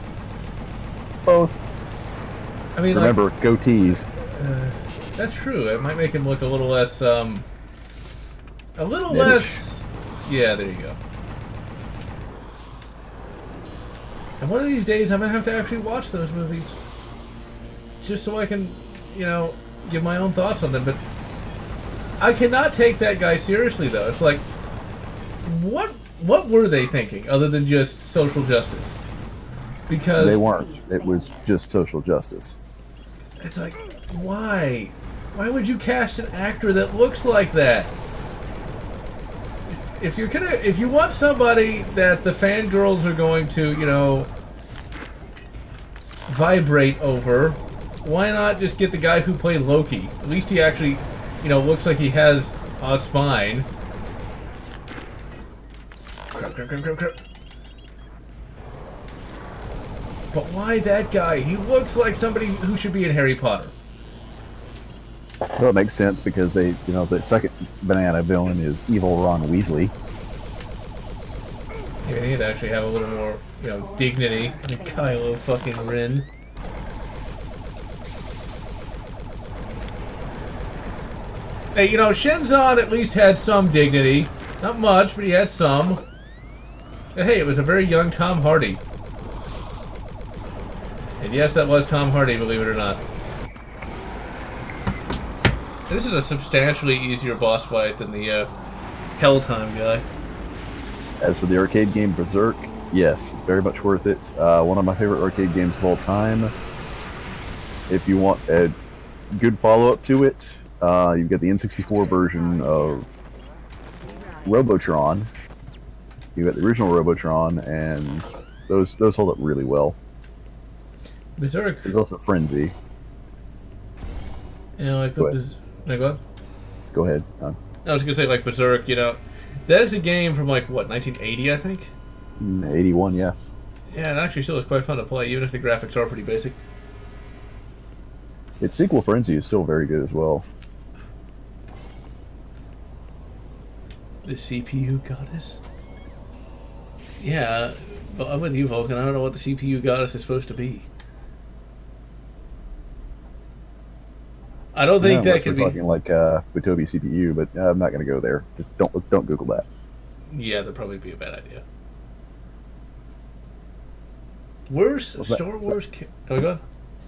Both. I mean, Remember, goatees. like, that's true. It might make him look a little less, um, a little less. Yeah, there you go. And one of these days, I'm gonna have to actually watch those movies, just so I can, you know, give my own thoughts on them. But I cannot take that guy seriously, though. It's like, what what were they thinking other than just social justice? Because They weren't. It was just social justice. It's like, why? Why would you cast an actor that looks like that? If you're gonna, if you want somebody that the fangirls are going to, you know, vibrate over, why not just get the guy who played Loki? At least he actually, you know, looks like he has a spine. Crap, crap, crap, crap, crap. But why that guy? He looks like somebody who should be in Harry Potter. Well, it makes sense because they, you know, the second banana villain is evil Ron Weasley. Yeah, he'd actually have a little more, you know, dignity than Kylo fucking Ren. Hey, you know, Shinzon at least had some dignity. Not much, but he had some. And hey, it was a very young Tom Hardy. And yes, that was Tom Hardy, believe it or not. This is a substantially easier boss fight than the uh, Helltime guy. As for the arcade game Berserk, yes, very much worth it. Uh, one of my favorite arcade games of all time. If you want a good follow up to it, uh, you've got the N64 version of Robotron. You've got the original Robotron, and those those hold up really well. Berserk, There's also Frenzy. you know, like what this, like what? Go ahead. Uh, I was gonna say like Berserk, you know, that is a game from like what 1980, I think. 81, yeah. Yeah, it actually still is quite fun to play, even if the graphics are pretty basic. Its sequel Frenzy is still very good as well. The CPU goddess. Yeah, but I'm with you, Vulcan. I don't know what the CPU goddess is supposed to be. I don't think that could be. talking like uh, Butobi CPU, but uh, I'm not going to go there. Just don't don't Google that. Yeah, that'd probably be a bad idea. Worst What's? Star What's Wars. Ca- oh, go on.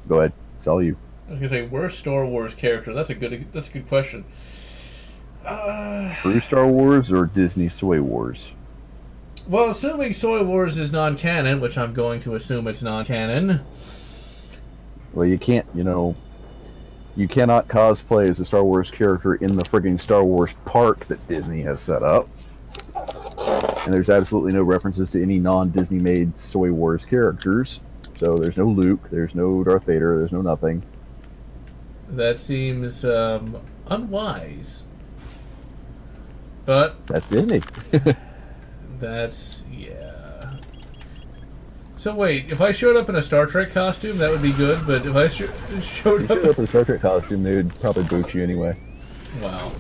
Go ahead. It's all you. I was gonna say worst Star Wars character. That's a good. That's a good question. Uh, True Star Wars or Disney Soy Wars? well, assuming Soy Wars is non-canon, which I'm going to assume it's non-canon. Well, you can't, you know, you cannot cosplay as a Star Wars character in the frigging Star Wars park that Disney has set up. And there's absolutely no references to any non-Disney made Soy Wars characters. So there's no Luke, there's no Darth Vader, there's no nothing. That seems um, unwise. But That's Disney. that's. So wait, if I showed up in a Star Trek costume, that would be good. But if I sh- showed If you up, showed up in a Star Trek costume, they would probably boot you anyway. wow.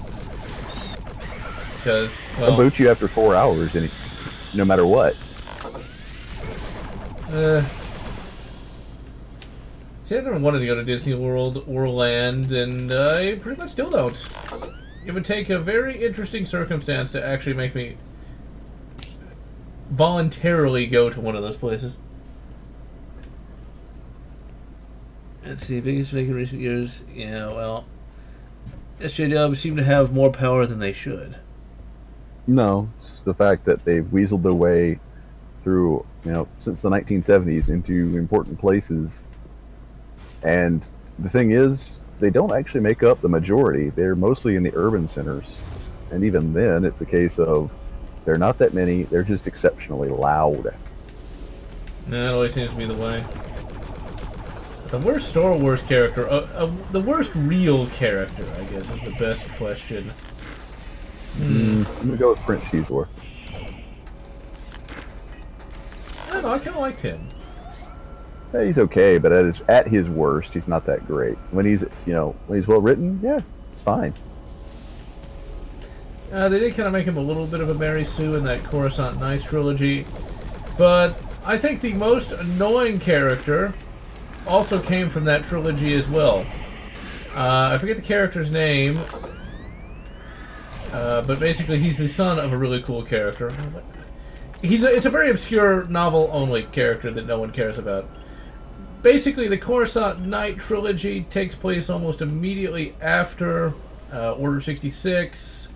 Because They'll boot you after four hours, any, no matter what. Uh, see, I never wanted to go to Disney World or Land, and I pretty much still don't. It would take a very interesting circumstance to actually make me voluntarily go to one of those places. Let's see, biggest mistake in recent years. Yeah, well, SJWs seem to have more power than they should. No, it's the fact that they've weaseled their way through, you know, since the 1970s into important places. And the thing is, they don't actually make up the majority. They're mostly in the urban centers. And even then, it's a case of they're not that many, they're just exceptionally loud. No, that always seems to be the way. The worst Star Wars character, uh, uh, the worst real character, I guess, is the best question. I'm going to go with Prince Xizor. I don't know, I kind of liked him. Yeah, he's okay, but at his, at his worst, he's not that great. When he's, you know, when he's well written, yeah, it's fine. Uh, they did kind of make him a little bit of a Mary Sue in that Coruscant Nights trilogy, but I think the most annoying character also came from that trilogy as well. Uh, I forget the character's name, uh, but basically he's the son of a really cool character. He's a, it's a very obscure novel-only character that no one cares about. Basically, the Coruscant Night trilogy takes place almost immediately after uh, Order 66.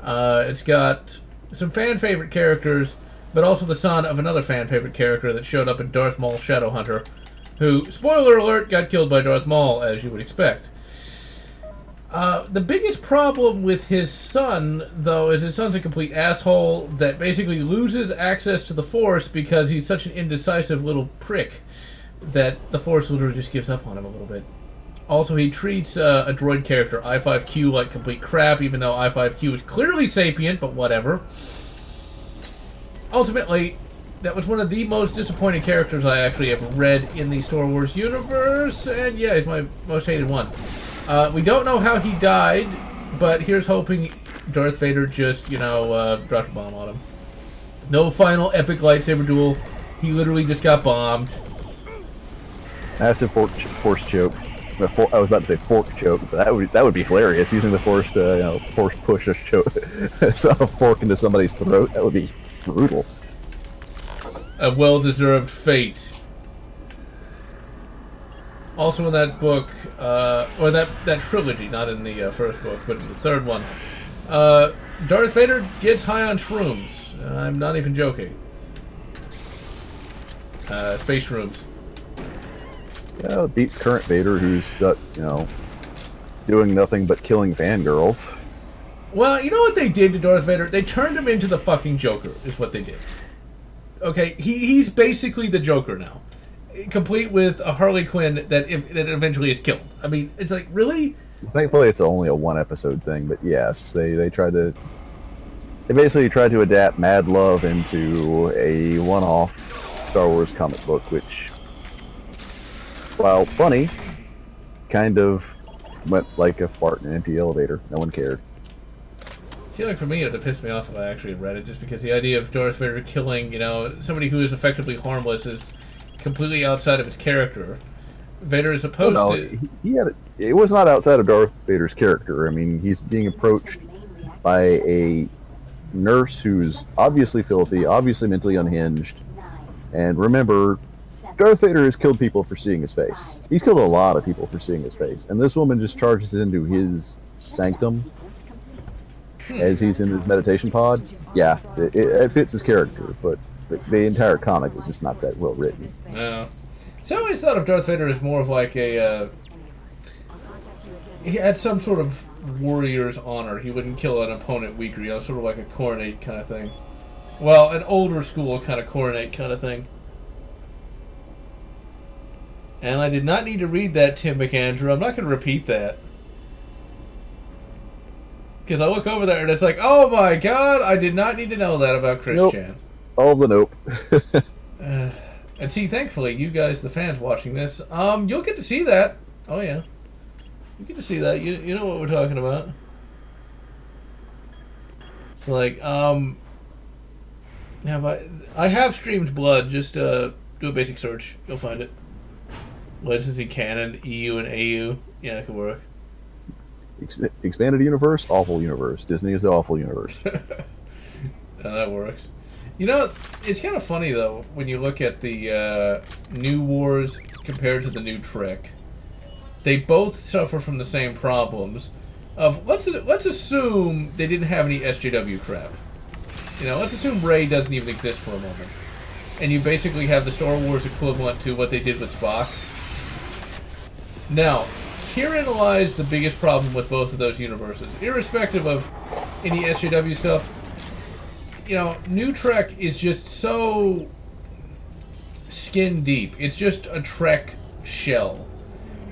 Uh, it's got some fan favorite characters, but also the son of another fan favorite character that showed up in Darth Maul Shadowhunter, who, spoiler alert, got killed by Darth Maul, as you would expect. Uh, the biggest problem with his son, though, is his son's a complete asshole that basically loses access to the Force because he's such an indecisive little prick that the Force literally just gives up on him a little bit. Also, he treats uh, a droid character, I5Q, like complete crap, even though I5Q is clearly sapient, but whatever. Ultimately, that was one of the most disappointing characters I actually have read in the Star Wars universe, and yeah, he's my most hated one. Uh, we don't know how he died, but here's hoping Darth Vader just, you know, uh, dropped a bomb on him. No final epic lightsaber duel. He literally just got bombed. Massive force choke. I was about to say fork choke, but that would that would be hilarious. Using the force to you know force push a choke, a fork into somebody's throat. That would be brutal. A well-deserved fate. Also in that book, uh, or that that trilogy, not in the uh, first book, but in the third one, uh, Darth Vader gets high on shrooms. I'm not even joking. Uh, space shrooms. Yeah, it beats current Vader, who's got, you know, doing nothing but killing fangirls. Well, you know what they did to Darth Vader? They turned him into the fucking Joker, is what they did. Okay, he, he's basically the Joker now. Complete with a Harley Quinn that, if, that eventually is killed. I mean, it's like, really? Thankfully, it's only a one episode thing, but yes, they they tried to. They basically tried to adapt Mad Love into a one off Star Wars comic book, which, while funny, kind of went like a fart in an empty elevator. No one cared. See, like for me, it would have pissed me off if I actually read it, just because the idea of Darth Vader killing, you know, somebody who is effectively harmless is completely outside of his character. Vader is oh, opposed no, to. he- he had it was not outside of Darth Vader's character. I mean, he's being approached by a nurse who's obviously filthy, obviously mentally unhinged, and remember, Darth Vader has killed people for seeing his face. He's killed a lot of people for seeing his face, and this woman just charges into his sanctum as he's in his meditation pod. Yeah, it, it, it fits his character, but the, the entire comic was just not that well written. No. So I always thought of Darth Vader as more of like a. Uh, he had some sort of warrior's honor. He wouldn't kill an opponent weaker, you know, sort of like a coronate kind of thing. Well, an older school kind of coronate kind of thing. And I did not need to read that, Tim McAndrew. I'm not going to repeat that. Because I look over there and it's like, oh my god, I did not need to know that about Chris Nope. Chan. All the nope. And see, thankfully, you guys, the fans watching this, um, you'll get to see that. Oh yeah, you get to see that. You you know what we're talking about. It's like um, have I? I have streamed Blood. Just uh, do a basic search. You'll find it. Legacy canon, EU and AU. Yeah, it could work. Ex- expanded universe, awful universe. Disney is the awful universe. Uh, that works. You know, it's kind of funny though when you look at the uh, new Wars compared to the new trick. They both suffer from the same problems. Of let's let's assume they didn't have any SJW crap. You know, let's assume Rey doesn't even exist for a moment, and you basically have the Star Wars equivalent to what they did with Spock. Now, herein lies the biggest problem with both of those universes, irrespective of any SJW stuff you know, New Trek is just so skin deep. It's just a Trek shell.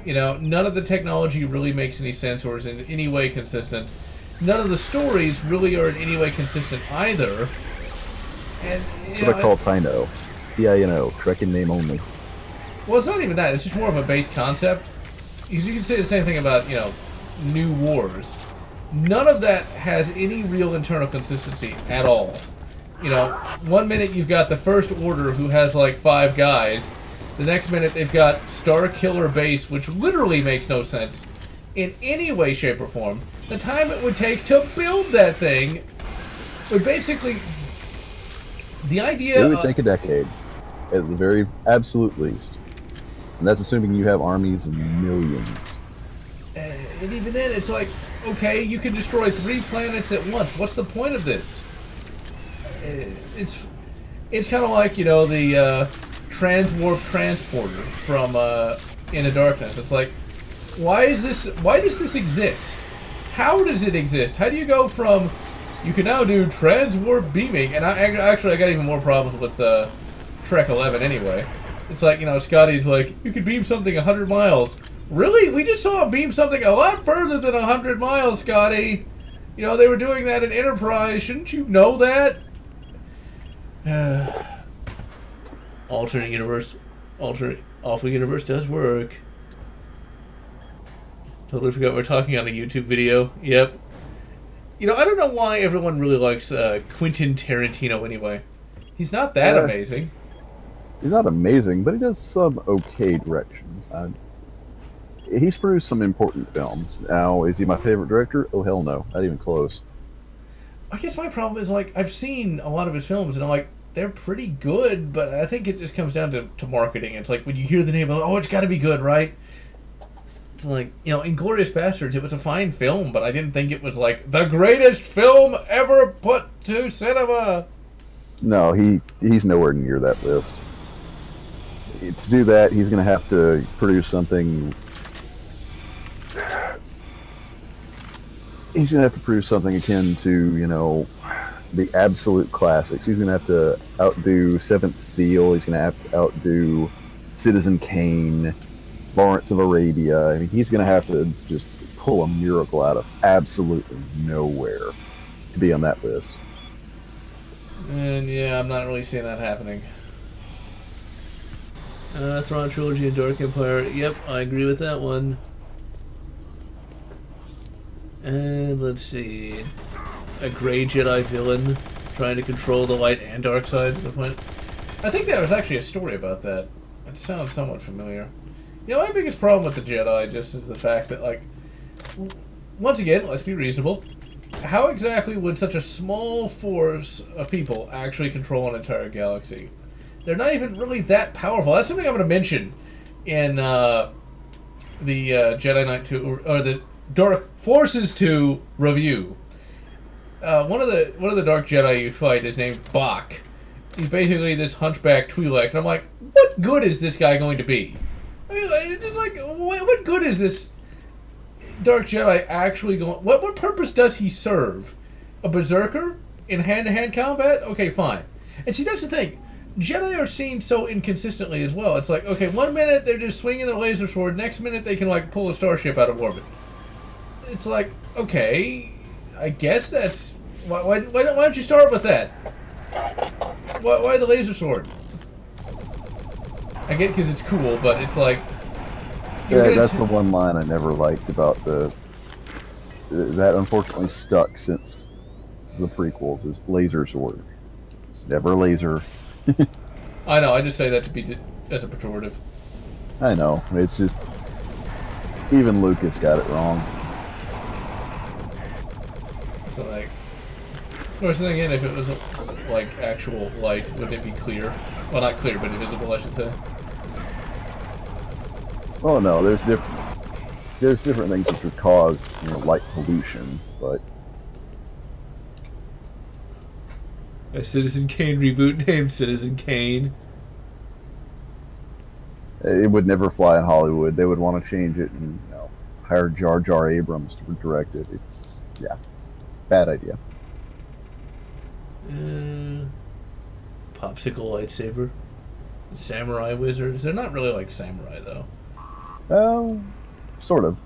You know, none of the technology really makes any sense or is in any way consistent. None of the stories really are in any way consistent either. And That's what I call Tino. T I N O. Trek in name only. well, it's not even that. It's just more of a base concept. You you can say the same thing about you know, New Wars. None of that has any real internal consistency at all. You know, one minute you've got the First Order who has like five guys. The next minute they've got Star Killer Base, which literally makes no sense in any way, shape, or form. The time it would take to build that thing would basically. The idea. It would of- take a decade, at the very absolute least. And that's assuming you have armies of millions. And even then, it's like, okay, you can destroy three planets at once. What's the point of this? Uh, It's it's kind of like you know the uh, transwarp transporter from uh, In the Darkness. It's like, why is this? Why does this exist? how does it exist? How do you go from you can now do transwarp beaming, and I actually I got even more problems with uh, Trek 11 anyway. It's like you know Scotty's like you could beam something 100 miles. Really? We just saw him beam something a lot further than 100 miles, Scotty. You know they were doing that in Enterprise. Shouldn't you know that? alternate universe, alternate awful universe does work. Totally forgot we're talking on a YouTube video. Yep. You know, I don't know why everyone really likes uh, Quentin Tarantino anyway. He's not that Uh, amazing. He's not amazing, but he does some okay directions. Uh, he's produced some important films. Now, is he my favorite director? Oh hell no, not even close. I guess my problem is like I've seen a lot of his films and I'm like they're pretty good, but I think it just comes down to, to marketing. It's like when you hear the name, oh, it's got to be good, right? It's like you know, Inglourious Basterds. It was a fine film, but I didn't think it was like the greatest film ever put to cinema. No, he he's nowhere near that list. To do that, he's going to have to produce something. He's going to have to produce something akin to you know the absolute classics. He's going to have to outdo Seventh Seal. He's going to have to outdo Citizen Kane, Lawrence of Arabia. I mean, he's going to have to just pull a miracle out of absolutely nowhere to be on that list. And yeah, I'm not really seeing that happening. Uh, Thrawn Trilogy and Dark Empire. Yep, I agree with that one. And let's see. A gray Jedi villain trying to control the light and dark side of the planet. I think there was actually a story about that. It sounds somewhat familiar. You know, my biggest problem with the Jedi just is the fact that, like, once again, let's be reasonable. How exactly would such a small force of people actually control an entire galaxy? They're not even really that powerful. That's something I'm going to mention in uh, the uh, Jedi Knight 2 or, the Dark Forces 2 review. Uh, one of the one of the Dark Jedi you fight is named Boc. He's basically this hunchback Twi'lek, and I'm like, what good is this guy going to be? I mean, it's just like, what, what good is this Dark Jedi actually going? What what purpose does he serve? A berserker in hand-to-hand combat? Okay, fine. And see, that's the thing. Jedi are seen so inconsistently as well. It's like, okay, one minute they're just swinging their laser sword, next minute they can like pull a starship out of orbit. It's like, okay, I guess that's why. Why, why, don't, why don't you start with that? Why, why the laser sword? I get because it's cool, but it's like. Yeah, that's the one line I never liked about the. That unfortunately stuck since the prequels is laser sword. It's never laser. I know. I just say that to be as a pejorative. I know. It's just even Lucas got it wrong. So like, course, then again, if it was like actual light, would it be clear? Well, not clear, but invisible, I should say. Oh no, there's different. There's different things which could cause you know light pollution, but A Citizen Kane reboot named Citizen Kane. it would never fly in Hollywood. They would want to change it and you know hire Jar Jar Abrams to direct it. It's yeah, bad idea. Uh, popsicle lightsaber. Samurai wizards. They're not really like samurai though. Well, sort of.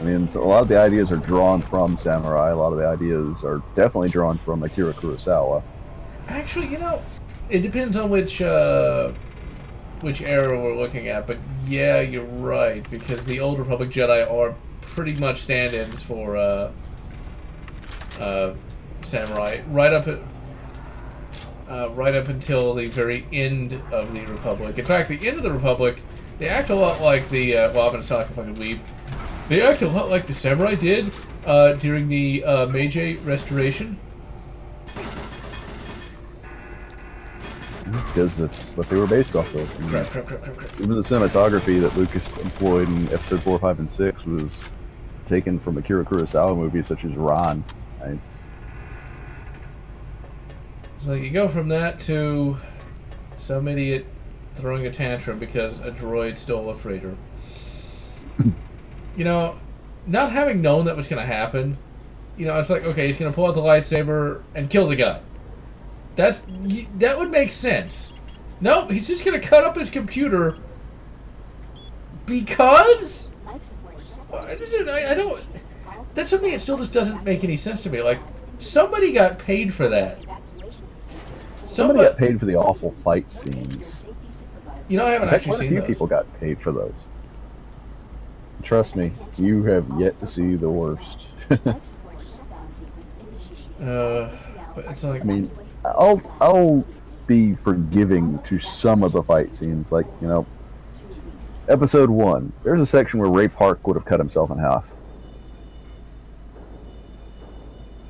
I mean, a lot of the ideas are drawn from samurai. A lot of the ideas are definitely drawn from Akira Kurosawa. Actually, you know, it depends on which uh, which era we're looking at. But yeah, you're right because the Old Republic Jedi are pretty much stand-ins for uh, uh, samurai. Right up, uh, right up until the very end of the Republic. In fact, the end of the Republic, they act a lot like the. Uh, well, I'm gonna sound like a fucking weeb. They act a lot like the samurai did uh, during the uh, Meiji Restoration. Because that's what they were based off of. Crap, crap, crap, even the cinematography that Lucas employed in Episode Four, Five, and Six was taken from Akira Kurosawa movies such as Ran. It's, So you go from that to some idiot throwing a tantrum because a droid stole a freighter. you know, not having known that was going to happen, you know, it's like okay, he's gonna pull out the lightsaber and kill the guy. That's that would make sense. No, he's just gonna cut up his computer because I, don't. That's something that still just doesn't make any sense to me. Like somebody got paid for that. Somebody got paid for the awful fight scenes. You know, I haven't actually quite a few those. people got paid for those. Trust me, you have yet to see the worst. Uh, but it's like I mean, I'll I'll be forgiving to some of the fight scenes, like you know, episode one. There's a section where Ray Park would have cut himself in half.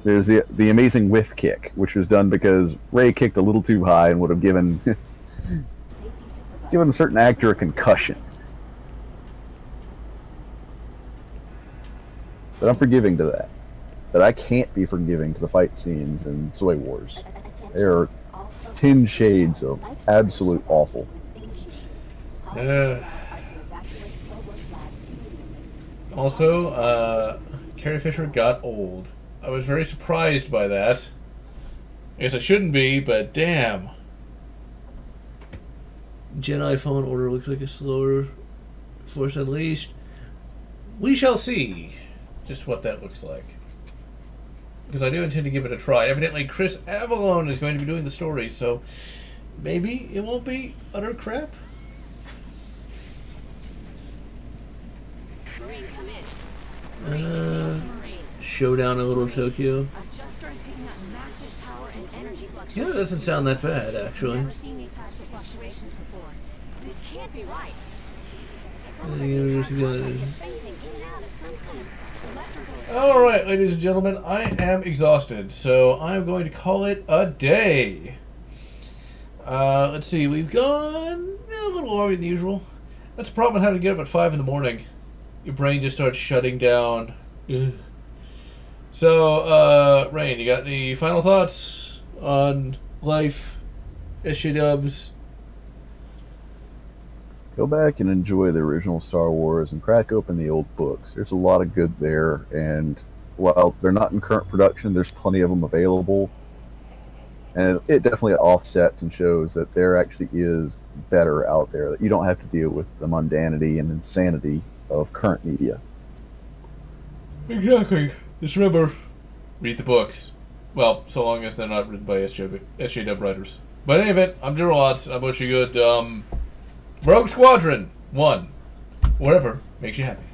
There's the the amazing whiff kick, which was done because Ray kicked a little too high and would have given given a certain actor a concussion. But I'm forgiving to that. But I can't be forgiving to the fight scenes in Soy Wars. They are ten shades of absolute awful. Uh, also, uh, Carrie Fisher got old. I was very surprised by that. I guess I shouldn't be, but damn. Jedi Fallen Order looks like a slower Force Unleashed. We shall see just what that looks like. Because I do intend to give it a try. Evidently, Chris Avellone is going to be doing the story, so maybe it won't be utter crap. Uh, showdown in Little Tokyo. I've just started picking up massive power and energy Yeah, that doesn't sound that bad, actually. Never seen these types of fluctuations before. This can't be right. It's Uh, like All right, ladies and gentlemen, I am exhausted, so I'm going to call it a day. Uh, let's see, we've gone eh, a little longer than usual. That's a problem with having to get up at 5 in the morning. Your brain just starts shutting down. Ugh. So, uh, Rain, you got any final thoughts on life, SJ Dubs? Go back and enjoy the original Star Wars and crack open the old books. There's a lot of good there, and while they're not in current production, there's plenty of them available. And it definitely offsets and shows that there actually is better out there, that you don't have to deal with the mundanity and insanity of current media. Exactly. Just remember, read the books. Well, so long as they're not written by SJ, SJW writers. But in any event, I'm Daryl Watts. I wish you good. Um, Rogue Squadron 1. Whatever makes you happy.